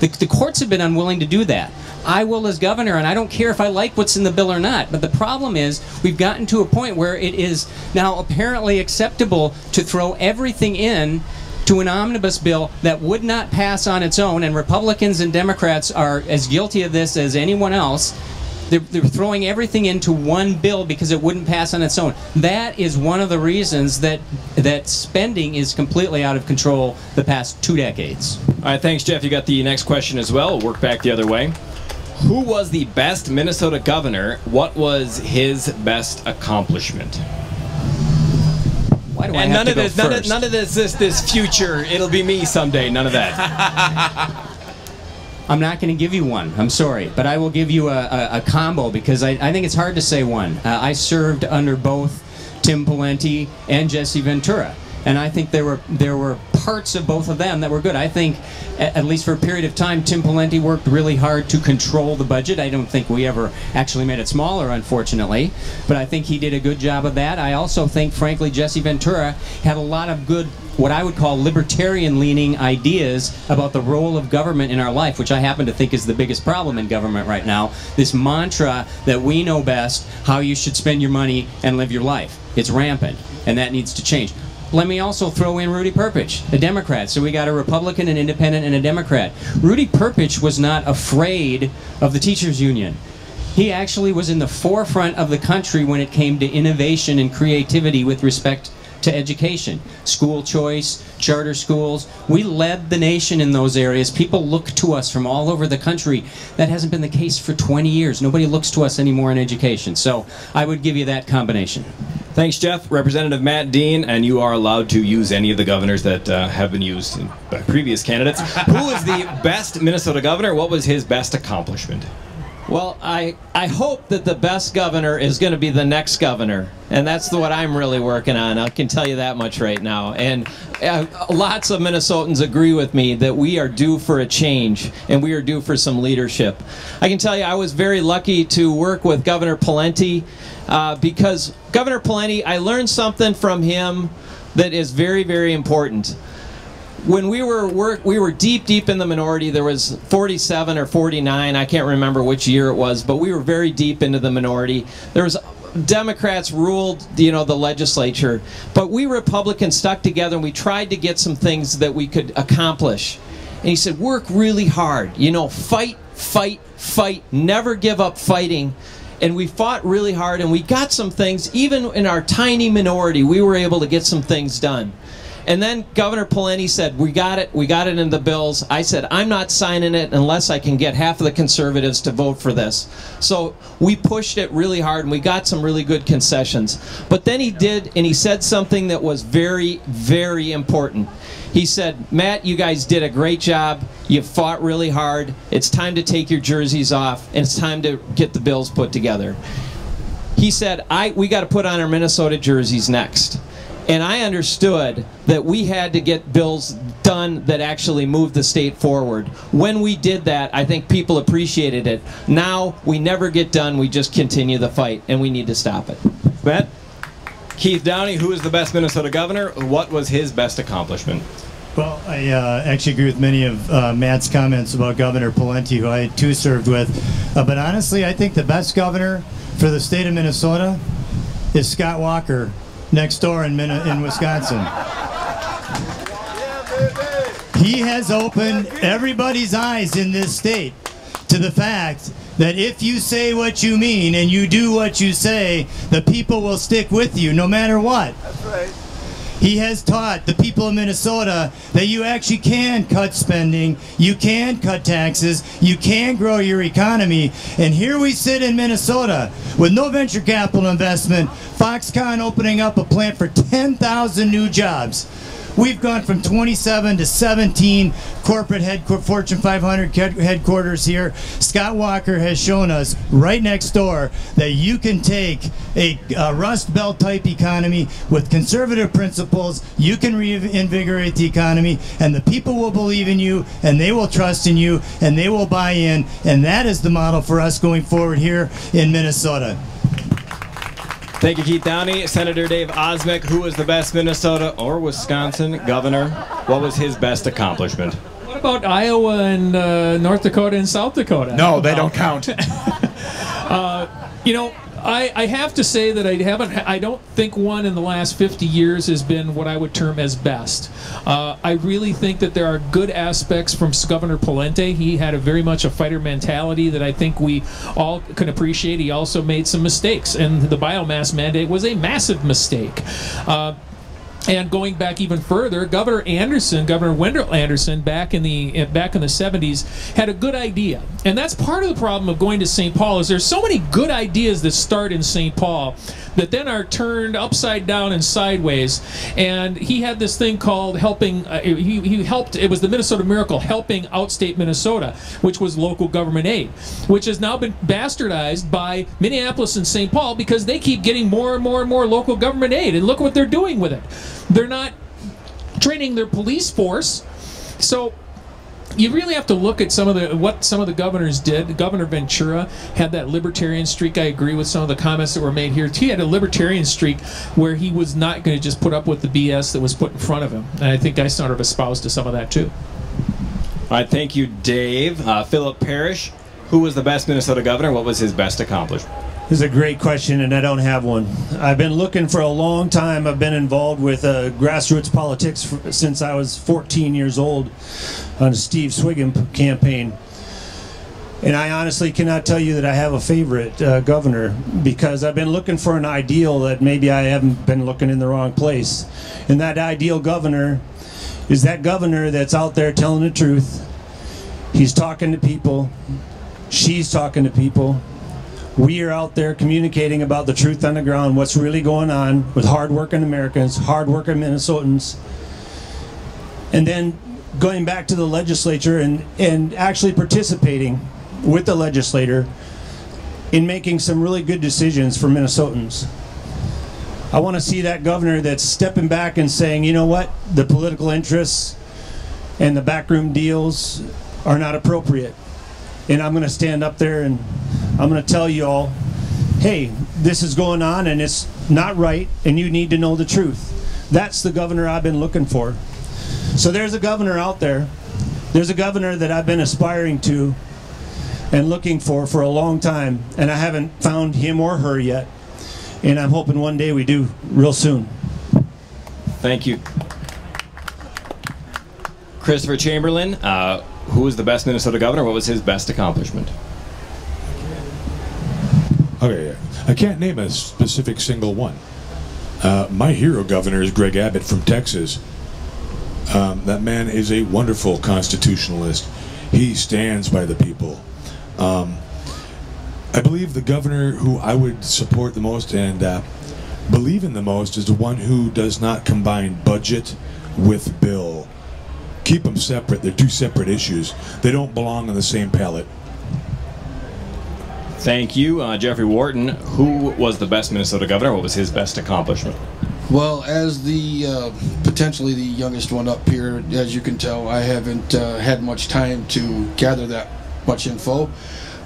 The, the courts have been unwilling to do that. I will as governor, and I don't care if I like what's in the bill or not. But the problem is, we've gotten to a point where it is now apparently acceptable to throw everything in to an omnibus bill that would not pass on its own, and Republicans and Democrats are as guilty of this as anyone else. They're, they're throwing everything into one bill because it wouldn't pass on its own. That is one of the reasons that that spending is completely out of control the past two decades. All right, thanks, Jeff. You got the next question as well. We'll work back the other way. Who was the best Minnesota governor? What was his best accomplishment? Why do I have none to of go this, none of, first? none of this, this, this future. It'll be me someday. None of that. I'm not going to give you one. I'm sorry, but I will give you a, a, a combo because I, I think it's hard to say one. Uh, I served under both Tim Pawlenty and Jesse Ventura, and I think there were there were parts of both of them that were good. I think, at, at least for a period of time, Tim Pawlenty worked really hard to control the budget. I don't think we ever actually made it smaller, unfortunately, but I think he did a good job of that. I also think, frankly, Jesse Ventura had a lot of good what I would call libertarian leaning ideas about the role of government in our life, which I happen to think is the biggest problem in government right now. This mantra that we know best how you should spend your money and live your life. It's rampant, and that needs to change. Let me also throw in Rudy Perpich, a Democrat. So we got a Republican, an independent, and a Democrat. Rudy Perpich was not afraid of the teachers union. He actually was in the forefront of the country when it came to innovation and creativity with respect to education, school choice, charter schools. We led the nation in those areas. People look to us from all over the country. That hasn't been the case for 20 years. Nobody looks to us anymore in education. So I would give you that combination. Thanks, Jeff. Representative Matt Dean, and you are allowed to use any of the governors that uh, have been used by previous candidates. Who is the best Minnesota governor? What was his best accomplishment? Well, I, I hope that the best governor is going to be the next governor. And that's what I'm really working on. I can tell you that much right now. And uh, lots of Minnesotans agree with me that we are due for a change and we are due for some leadership. I can tell you I was very lucky to work with Governor Pawlenty uh, because Governor Pawlenty, I learned something from him that is very, very important when we were work, we were deep, deep in the minority. There was 47 or 49. I can't remember which year it was, but we were very deep into the minority. There was Democrats ruled, you know, the legislature, but we Republicans stuck together and we tried to get some things that we could accomplish. And he said, work really hard. You know, fight, fight, fight. Never give up fighting. And we fought really hard and we got some things, even in our tiny minority, we were able to get some things done. And then Governor Pawlenty said, "We got it. We got it in the bills." I said, "I'm not signing it unless I can get half of the conservatives to vote for this." So we pushed it really hard, and we got some really good concessions. But then he did, and he said something that was very, very important. He said, "Matt, you guys did a great job. You fought really hard. It's time to take your jerseys off, and it's time to get the bills put together." He said, "I we got to put on our Minnesota jerseys next." And I understood that we had to get bills done that actually moved the state forward. When we did that, I think people appreciated it. Now we never get done, we just continue the fight, and we need to stop it. Matt? Keith Downey, who is the best Minnesota governor? What was his best accomplishment? Well, I uh, actually agree with many of uh, Matt's comments about Governor Pawlenty, who I too served with. Uh, but honestly, I think the best governor for the state of Minnesota is Scott Walker next door in, Min- in Wisconsin. He has opened everybody's eyes in this state to the fact that if you say what you mean and you do what you say, the people will stick with you no matter what. That's right. He has taught the people of Minnesota that you actually can cut spending, you can cut taxes, you can grow your economy. And here we sit in Minnesota with no venture capital investment, Foxconn opening up a plant for 10,000 new jobs. We've gone from 27 to 17 corporate head, Fortune 500 headquarters here. Scott Walker has shown us right next door that you can take a, uh Rust Belt type economy with conservative principles. You can reinvigorate the economy, and the people will believe in you, and they will trust in you, and they will buy in. And that is the model for us going forward here in Minnesota. Thank you, Keith Downey. Senator Dave Osmek, who was the best Minnesota or Wisconsin governor? What was his best accomplishment? What about Iowa and uh, North Dakota and South Dakota? No, they don't count. You know, I, I have to say that I haven't. I don't think one in the last 50 years has been what I would term as best. Uh, I really think that there are good aspects from Governor Pawlenty. He had a very much a fighter mentality that I think we all can appreciate. He also made some mistakes, and the biomass mandate was a massive mistake. Uh, and going back even further, Governor Anderson, Governor Wendell Anderson, back in the eh, back in the 70s, had a good idea, and that's part of the problem of going to St. Paul. Is there's so many good ideas that start in St. Paul that then are turned upside down and sideways. And he had this thing called helping. Uh, he, he helped. It was the Minnesota Miracle, helping outstate Minnesota, which was local government aid, which has now been bastardized by Minneapolis and St. Paul because they keep getting more and more and more local government aid, and look what they're doing with it. They're not training their police force. So you really have to look at some of the what some of the governors did. Governor Ventura had that libertarian streak. I agree with some of the comments that were made here. He had a libertarian streak where he was not going to just put up with the BS that was put in front of him. And I think I sort of espoused to some of that too. All right, thank you, Dave. Uh, Philip Parrish, who was the best Minnesota governor? What was his best accomplishment? This is a great question, and I don't have one. I've been looking for a long time. I've been involved with uh, grassroots politics f- since I was 14 years old on Steve Sviggum p- campaign. And I honestly cannot tell you that I have a favorite uh, governor because I've been looking for an ideal that maybe I haven't been looking in the wrong place. And that ideal governor is that governor that's out there telling the truth. He's talking to people, she's talking to people we are out there communicating about the truth on the ground, what's really going on with hardworking Americans, hardworking Minnesotans, and then going back to the legislature and, and actually participating with the legislator in making some really good decisions for Minnesotans. I want to see that governor that's stepping back and saying, you know what, the political interests and the backroom deals are not appropriate. And I'm going to stand up there and I'm going to tell you all, hey, this is going on and it's not right, and you need to know the truth. That's the governor I've been looking for. So there's a governor out there. There's a governor that I've been aspiring to and looking for for a long time, and I haven't found him or her yet. And I'm hoping one day we do real soon. Thank you. Christopher Chamberlain, uh, who was the best Minnesota governor? What was his best accomplishment? Okay, I can't name a specific single one. Uh, my hero governor is Greg Abbott from Texas. Um, that man is a wonderful constitutionalist. He stands by the people. Um, I believe the governor who I would support the most and uh, believe in the most is the one who does not combine budget with bill. Keep them separate. They're two separate issues. They don't belong on the same pallet. Thank you, uh, Jeffrey Wharton. Who was the best Minnesota governor? What was his best accomplishment? Well, as the uh, potentially the youngest one up here, as you can tell, I haven't uh, had much time to gather that much info.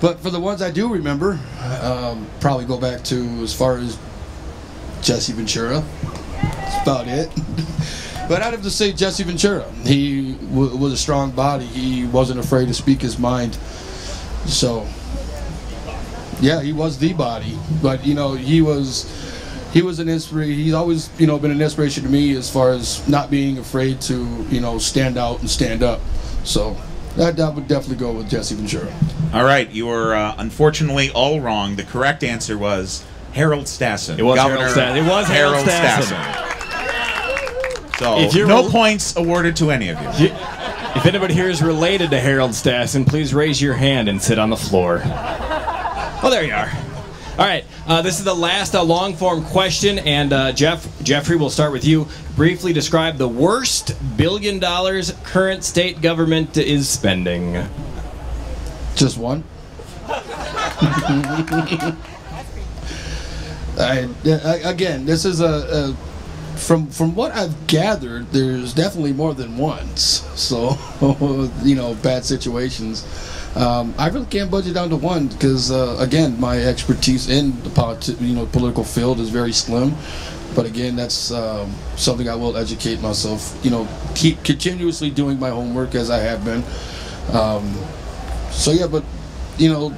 But for the ones I do remember, um, probably go back to as far as Jesse Ventura. That's about it. but I'd have to say Jesse Ventura. He w- was a strong body. He wasn't afraid to speak his mind. So, yeah, he was the body. But you know, he was he was an inspiration. He's always, you know, been an inspiration to me as far as not being afraid to, you know, stand out and stand up. So that, that would definitely go with Jesse Ventura. All right, you were uh, unfortunately all wrong. The correct answer was Harold Stassen. It was Governor Harold Stassen. It was Harold So If you're no rel- points awarded to any of you. If anybody here is related to Harold Stassen, please raise your hand and sit on the floor. Oh, there you are. All All right, uh, this is the last uh, long form question, and uh, Jeff Jeffrey, we'll start with you. Briefly describe the worst billion dollars current state government is spending. Just one. I, I- again, this is a, a from from what I've gathered. There's definitely more than once. So you know, bad situations. Um, I really can't budget down to one because uh, again, my expertise in the politi- you know political field is very slim. But again, that's um, something I will educate myself. You know, keep continuously doing my homework as I have been. Um, so yeah, but you know,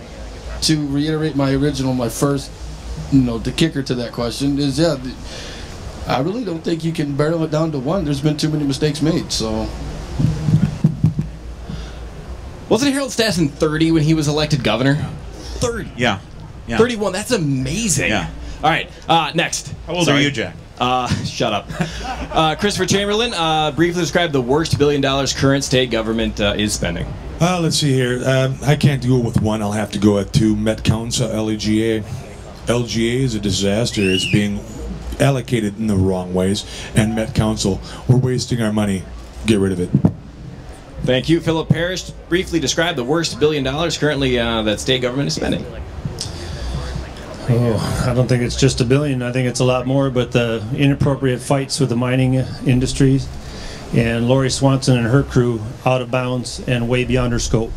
to reiterate my original, my first, you know, the kicker to that question is yeah. The, I really don't think you can barrel it down to one. There's been too many mistakes made. So Wasn't Harold Stassen 30 when he was elected governor? 30. Yeah. Yeah. 31. That's amazing. Yeah. All right. Uh, next. How old Sorry. are you, Jack? Uh, shut up. Uh, Christopher Chamberlain, uh, briefly describe the worst billion dollars current state government uh, is spending. Uh, let's see here. Um, I can't go with one. I'll have to go with two. Met Council, LEGA. LGA is a disaster. It's being allocated in the wrong ways. And Met Council, we're wasting our money. Get rid of it. Thank you. Philip Parrish, briefly describe the worst billion dollars currently uh, that state government is spending. Oh, I don't think it's just a billion. I think it's a lot more. But the inappropriate fights with the mining industries and Lori Swanson and her crew out of bounds and way beyond her scope.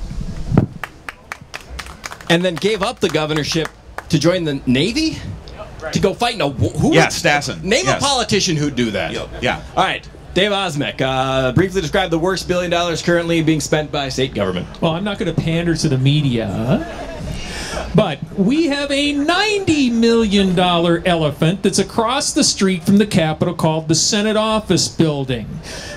And then gave up the governorship to join the Navy? To go fight in a war? Who Yeah, Stassen. Name Yes. a politician who'd do that. Yeah. All right. Dave Osmek, uh, briefly describe the worst billion dollars currently being spent by state government. Well, I'm not going to pander to the media, but we have a $90 million elephant that's across the street from the Capitol called the Senate Office Building.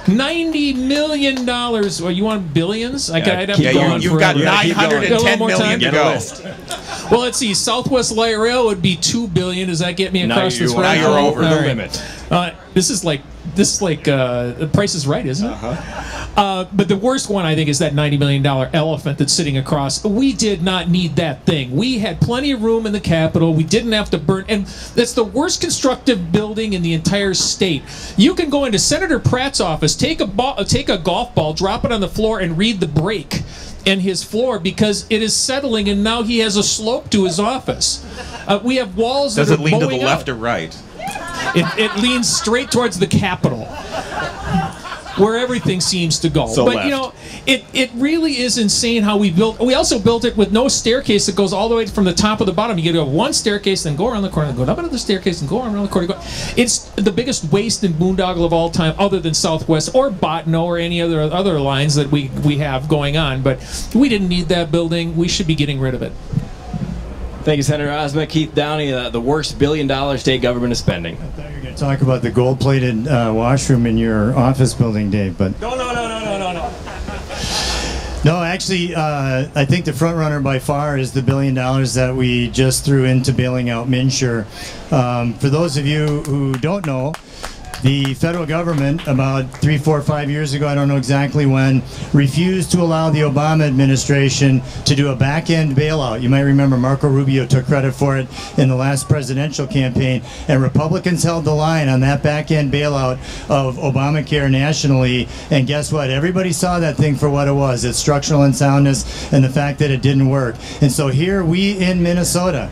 $90 million. Well, you want billions? I Yeah, I'd have keep to go going. on You've got forever. Yeah, keep going. A little 910 more million time? to go. Well, let's see. Southwest Light Rail would be 2 billion. Does that get me Now across you this are- now you're over the All right. limit. Uh, this is like this is like uh, the Price is Right, isn't it? Uh-huh. but the worst one I think is that ninety million dollar elephant that's sitting across. We did not need that thing. We had plenty of room in the Capitol. We didn't have to burn, and that's the worst constructive building in the entire state. You can go into Senator Pratt's office, take a ball, take a golf ball, drop it on the floor, and read the break in his floor because it is settling, and now he has a slope to his office. Uh, we have walls. Does it lean to the left out. or right? It, it leans straight towards the Capitol, where everything seems to go. So but left. you know, it it really is insane how we built. We also built it with no staircase that goes all the way from the top of the bottom. You get to have one staircase, then go around the corner, then go up another staircase, and go around the corner. Go. It's the biggest waste and boondoggle of all time, other than Southwest or Bottineau or any other other lines that we we have going on. But we didn't need that building. We should be getting rid of it. Thank you, Senator Osmek. Keith Downey, uh, the worst billion dollar state government is spending. I thought you were going to talk about the gold-plated uh, washroom in your office building, Dave, but No, no, no, no, no, no, no. no, actually, uh, I think the front runner by far is the billion dollars that we just threw into bailing out MNsure. Um, for those of you who don't know, the federal government, about three, four, five years ago, I don't know exactly when, refused to allow the Obama administration to do a back end bailout. You might remember Marco Rubio took credit for it in the last presidential campaign, and Republicans held the line on that back end bailout of Obamacare nationally. And guess what? Everybody saw that thing for what it was its structural unsoundness and the fact that it didn't work. And so here we in Minnesota,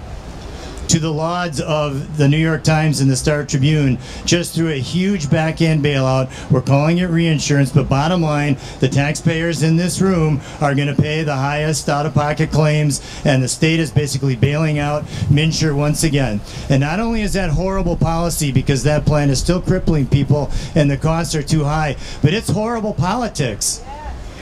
to the lauds of the New York Times and the Star Tribune just through a huge back end bailout. We're calling it reinsurance, but bottom line, the taxpayers in this room are going to pay the highest out of pocket claims, and the state is basically bailing out MNsure once again. And not only is that horrible policy because that plan is still crippling people and the costs are too high, but it's horrible politics.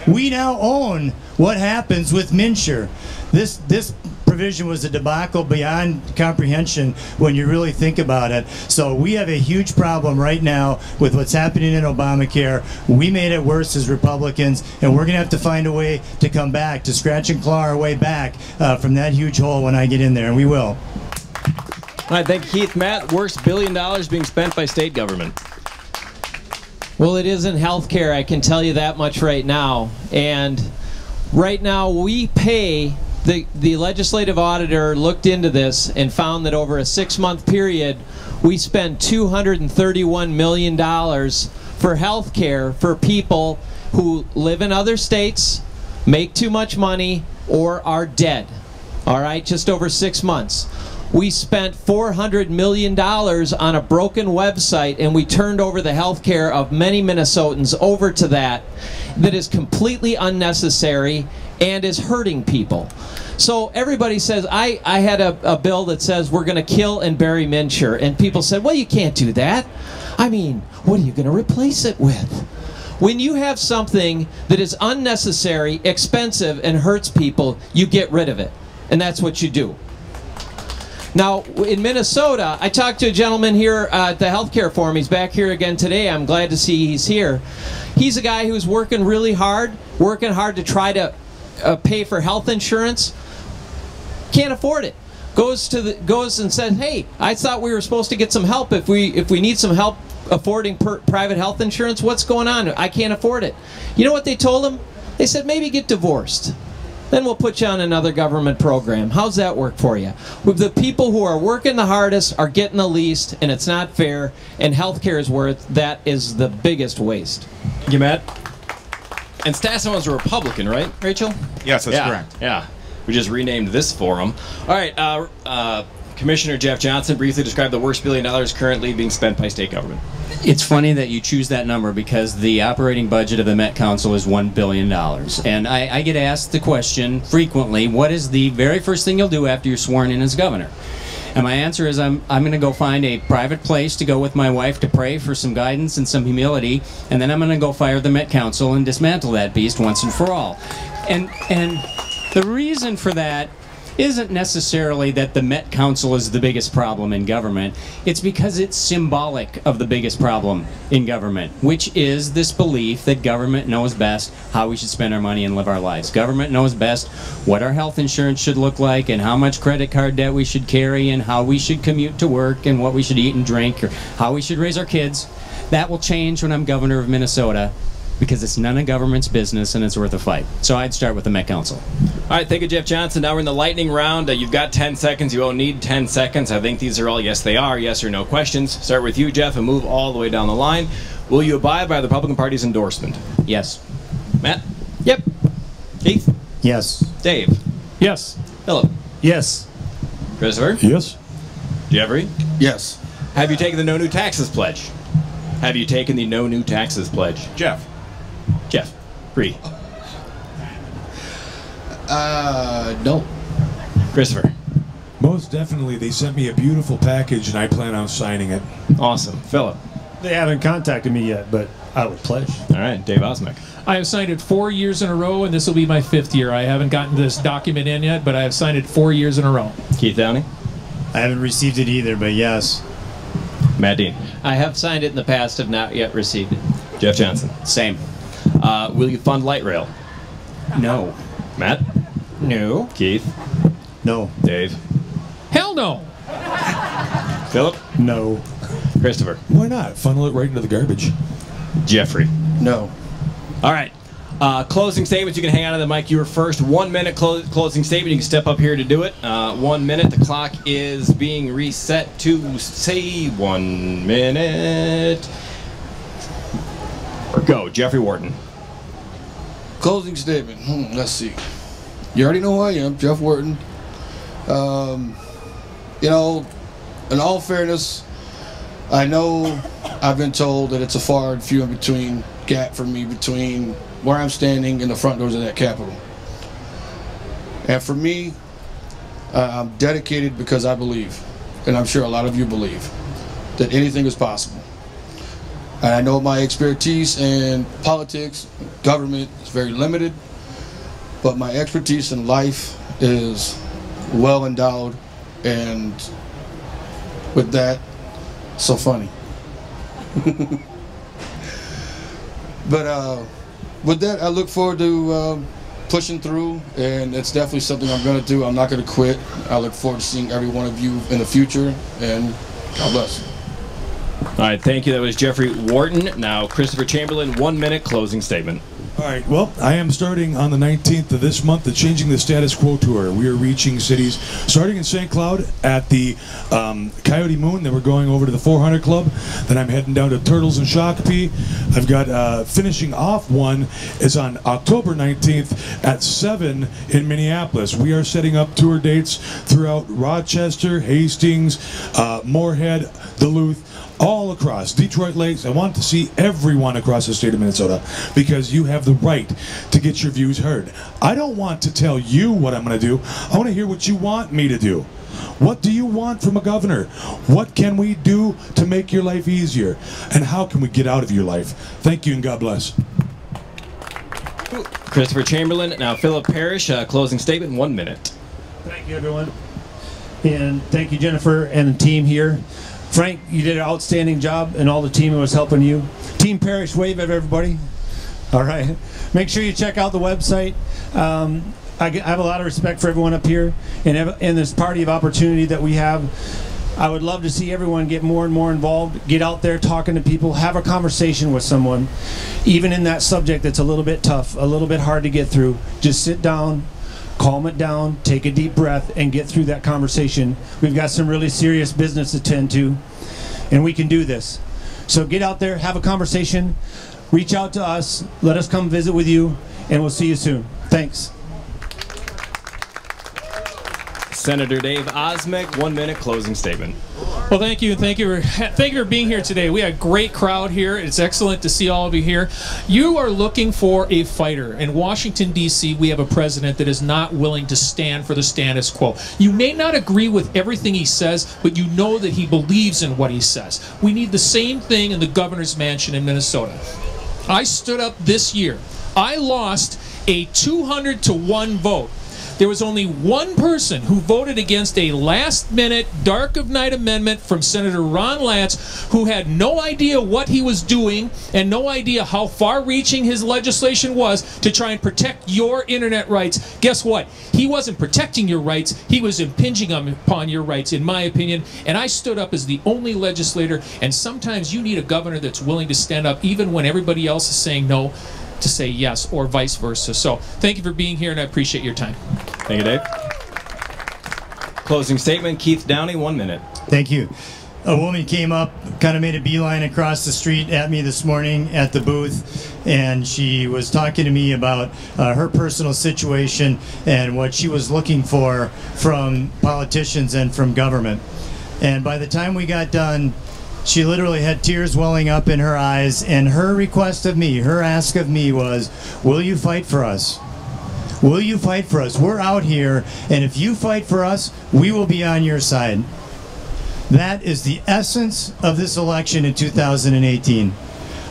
We now own what happens with MNsure. This this provision was a debacle beyond comprehension when you really think about it. So we have a huge problem right now with what's happening in Obamacare. We made it worse as Republicans, and we're going to have to find a way to come back, to scratch and claw our way back uh, from that huge hole when I get in there, and we will. All right, thank you, Keith. Matt, worst billion dollars being spent by state government. Well, it isn't healthcare, I can tell you that much right now. And right now, we pay the, the legislative auditor looked into this and found that over a six month period, we spend $231 million for health care for people who live in other states, make too much money, or are dead. All right, just over six months. We spent $400 million on a broken website and we turned over the health care of many Minnesotans over to that that is completely unnecessary and is hurting people. So everybody says, I, I had a, a bill that says we're going to kill and bury MNsure. And people said, well, you can't do that. I mean, what are you going to replace it with? When you have something that is unnecessary, expensive, and hurts people, you get rid of it. And that's what you do. Now, in Minnesota, I talked to a gentleman here uh, at the healthcare forum. He's back here again today. I'm glad to see he's here. He's a guy who's working really hard, working hard to try to uh, pay for health insurance. Can't afford it. Goes to the goes and says, "Hey, I thought we were supposed to get some help if we if we need some help affording per, private health insurance. What's going on? I can't afford it." You know what they told him? They said, "Maybe get divorced." then we'll put you on another government program. How's that work for you? With the people who are working the hardest are getting the least, and it's not fair, and healthcare is worth that is the biggest waste. You, Matt. And Stassen was a Republican, right, Rachel? Yes, that's yeah, correct. Yeah. We just renamed this forum. All right, uh, uh, Commissioner Jeff Johnson briefly described the worst billion dollars currently being spent by state government. It's funny that you choose that number because the operating budget of the Met Council is $1 billion. And I, I get asked the question frequently what is the very first thing you'll do after you're sworn in as governor? And my answer is I'm, I'm going to go find a private place to go with my wife to pray for some guidance and some humility, and then I'm going to go fire the Met Council and dismantle that beast once and for all. And, and the reason for that isn't necessarily that the Met Council is the biggest problem in government. It's because it's symbolic of the biggest problem in government, which is this belief that government knows best how we should spend our money and live our lives. Government knows best what our health insurance should look like and how much credit card debt we should carry and how we should commute to work and what we should eat and drink or how we should raise our kids. That will change when I'm governor of Minnesota because it's none of government's business and it's worth a fight. So I'd start with the Met Council. All right, thank you, Jeff Johnson. Now we're in the lightning round. Uh, you've got 10 seconds. You won't need 10 seconds. I think these are all yes, they are, yes or no questions. Start with you, Jeff, and move all the way down the line. Will you abide by the Republican Party's endorsement? Yes. Matt? Yep. Keith? Yes. Dave? Yes. Philip? Yes. Christopher? Yes. Jeffrey? Yes. Have you taken the no new taxes pledge? Have you taken the no new taxes pledge? Jeff. Jeff? Bree? Uh, no. Christopher? Most definitely, they sent me a beautiful package, and I plan on signing it. Awesome. Philip? They haven't contacted me yet, but I would pledge. All right, Dave Osmek. I have signed it four years in a row, and this will be my fifth year. I haven't gotten this document in yet, but I have signed it four years in a row. Keith Downey? I haven't received it either, but yes. Matt Dean? I have signed it in the past, have not yet received it. Jeff Johnson? Same. Uh, will you fund light rail? No. Matt? No. Keith? No. Dave? Hell no. Philip? No. Christopher? Why not? Funnel it right into the garbage. Jeffrey? No. All right. Uh, closing statements. You can hang on to the mic. You were first. One minute clo- closing statement. You can step up here to do it. Uh, one minute. The clock is being reset to say one minute. Go, Jeffrey Wharton. Closing statement. Hmm, let's see. You already know who I am, Jeff Wharton. Um, you know, in all fairness, I know I've been told that it's a far and few in between gap for me between where I'm standing and the front doors of that Capitol. And for me, uh, I'm dedicated because I believe, and I'm sure a lot of you believe, that anything is possible. I know my expertise in politics, government is very limited, but my expertise in life is well endowed, and with that, so funny. but uh, with that, I look forward to uh, pushing through, and it's definitely something I'm going to do. I'm not going to quit. I look forward to seeing every one of you in the future, and God bless. All right, thank you. That was Jeffrey Wharton. Now, Christopher Chamberlain, one minute closing statement. All right. Well, I am starting on the 19th of this month the Changing the Status Quo tour. We are reaching cities starting in St. Cloud at the um, Coyote Moon. Then we're going over to the 400 Club. Then I'm heading down to Turtles and Shakopee. I've got uh, finishing off one is on October 19th at 7 in Minneapolis. We are setting up tour dates throughout Rochester, Hastings, uh, Moorhead, Duluth all across Detroit Lakes. I want to see everyone across the state of Minnesota because you have the right to get your views heard. I don't want to tell you what I'm going to do. I want to hear what you want me to do. What do you want from a governor? What can we do to make your life easier? And how can we get out of your life? Thank you and God bless. Christopher Chamberlain. Now, Philip Parrish, uh, closing statement, one minute. Thank you, everyone. And thank you, Jennifer and the team here. Frank, you did an outstanding job, and all the team that was helping you. Team Parrish, wave at everybody. All right. Make sure you check out the website. Um, I, I have a lot of respect for everyone up here, and in this party of opportunity that we have. I would love to see everyone get more and more involved, get out there talking to people, have a conversation with someone, even in that subject that's a little bit tough, a little bit hard to get through. Just sit down, calm it down, take a deep breath, and get through that conversation. We've got some really serious business to tend to, and we can do this. So get out there, have a conversation, reach out to us, let us come visit with you, and we'll see you soon. Thanks. Senator Dave Osmek, one minute closing statement. Well, thank you, thank you, for, thank you for being here today. We had a great crowd here. It's excellent to see all of you here. You are looking for a fighter. In Washington D.C., we have a president that is not willing to stand for the status quo. You may not agree with everything he says, but you know that he believes in what he says. We need the same thing in the governor's mansion in Minnesota. I stood up this year. I lost a 200 to 1 vote. There was only one person who voted against a last minute dark of night amendment from Senator Ron Latz, who had no idea what he was doing and no idea how far reaching his legislation was to try and protect your internet rights. Guess what? He wasn't protecting your rights, he was impinging upon your rights, in my opinion. And I stood up as the only legislator. And sometimes you need a governor that's willing to stand up even when everybody else is saying no to say yes or vice versa. So thank you for being here and I appreciate your time. Thank you, Dave. Closing statement, Keith Downey, one minute. Thank you. A woman came up, kind of made a beeline across the street at me this morning at the booth, and she was talking to me about uh, her personal situation and what she was looking for from politicians and from government. And by the time we got done, she literally had tears welling up in her eyes, and her request of me, her ask of me was, Will you fight for us? Will you fight for us? We're out here, and if you fight for us, we will be on your side. That is the essence of this election in 2018.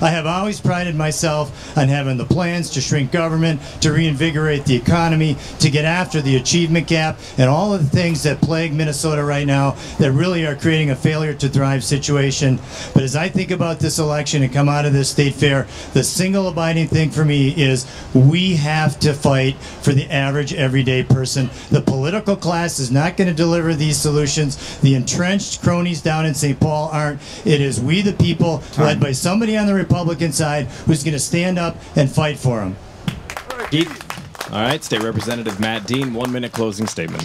I have always prided myself on having the plans to shrink government, to reinvigorate the economy, to get after the achievement gap, and all of the things that plague Minnesota right now that really are creating a failure to thrive situation. But as I think about this election and come out of this state fair, the single abiding thing for me is we have to fight for the average everyday person. The political class is not going to deliver these solutions. The entrenched cronies down in St. Paul aren't. It is we, the people, led by somebody on the Republican side, who's going to stand up and fight for them. All right, State Representative Matt Dean, one minute closing statement.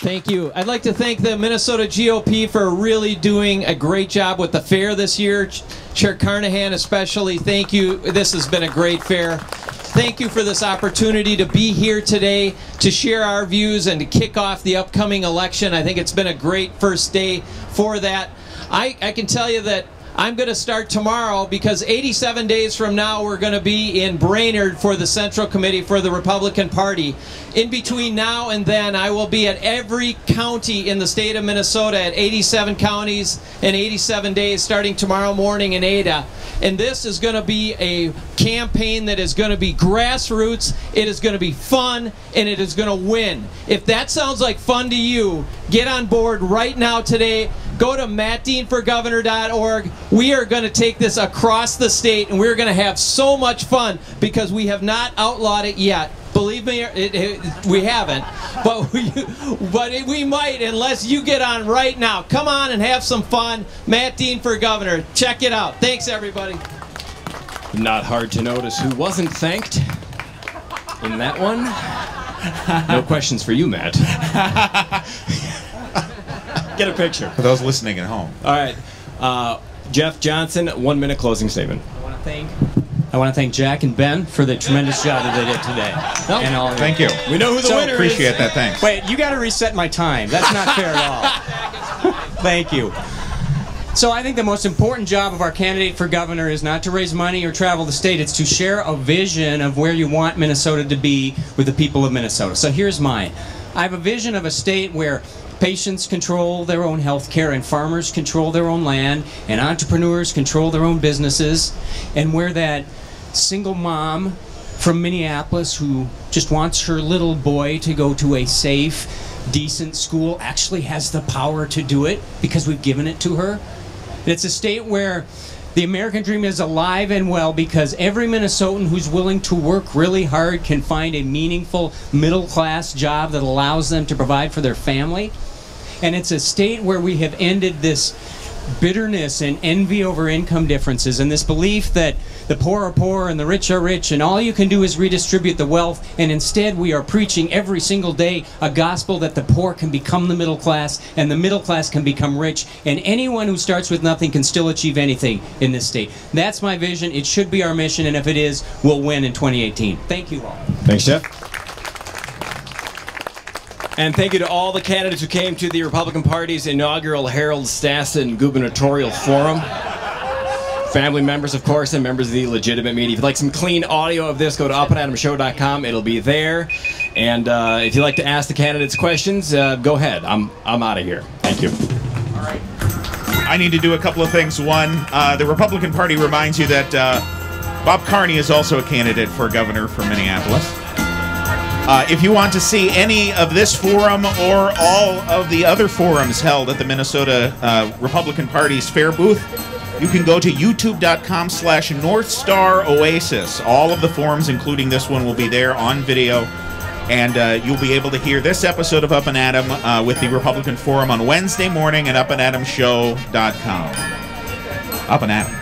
Thank you. I'd like to thank the Minnesota GOP for really doing a great job with the fair this year. Chair Carnahan, especially, thank you. This has been a great fair. Thank you for this opportunity to be here today to share our views and to kick off the upcoming election. I think it's been a great first day for that. I, I can tell you that I'm going to start tomorrow because 87 days from now we're going to be in Brainerd for the Central Committee for the Republican Party. In between now and then, I will be at every county in the state of Minnesota at 87 counties in 87 days starting tomorrow morning in Ada. And this is going to be a campaign that is going to be grassroots, it is going to be fun, and it is going to win. If that sounds like fun to you, get on board right now today. Go to mattdeanforgovernor.org. We are going to take this across the state, and we're going to have so much fun because we have not outlawed it yet. Believe me, it, it, we haven't, but we, but it, we might unless you get on right now. Come on and have some fun. Matt Dean for governor. Check it out. Thanks, everybody. Not hard to notice who wasn't thanked in that one. No questions for you, Matt. Get a picture. For those listening at home. All right. Uh, Jeff Johnson, one minute closing statement. I want to thank. I want to thank Jack and Ben for the tremendous job that they did today. And all Thank you. We know who the So- winner Appreciate is. that. Thanks. Wait, you got to reset my time. That's not fair at all. Thank you. So I think the most important job of our candidate for governor is not to raise money or travel the state. It's to share a vision of where you want Minnesota to be with the people of Minnesota. So here's mine. I have a vision of a state where patients control their own health care and farmers control their own land and entrepreneurs control their own businesses and where that single mom from Minneapolis who just wants her little boy to go to a safe, decent school actually has the power to do it because we've given it to her. It's a state where the American dream is alive and well because every Minnesotan who's willing to work really hard can find a meaningful middle class job that allows them to provide for their family. And it's a state where we have ended this bitterness and envy over income differences and this belief that the poor are poor and the rich are rich and all you can do is redistribute the wealth and instead we are preaching every single day a gospel that the poor can become the middle class and the middle class can become rich and anyone who starts with nothing can still achieve anything in this state. That's my vision. It should be our mission and if it is, we'll win in 2018. Thank you all. Thanks, Jeff. And thank you to all the candidates who came to the Republican Party's inaugural Harold Stassen Gubernatorial Forum. Family members, of course, and members of the legitimate media. If you'd like some clean audio of this, go to upandadamshow.com. It'll be there. And uh, if you'd like to ask the candidates questions, uh, go ahead. I'm, I'm out of here. Thank you. All right. I need to do a couple of things. One, uh, the Republican Party reminds you that uh, Bob Carney is also a candidate for governor for Minneapolis. Uh, if you want to see any of this forum or all of the other forums held at the Minnesota uh, Republican Party's fair booth, you can go to youtube.com slash North Star Oasis. All of the forums, including this one, will be there on video. And uh, you'll be able to hear this episode of Up and At Em uh, with the Republican Forum on Wednesday morning at upandadamshow.com. Up and At Em.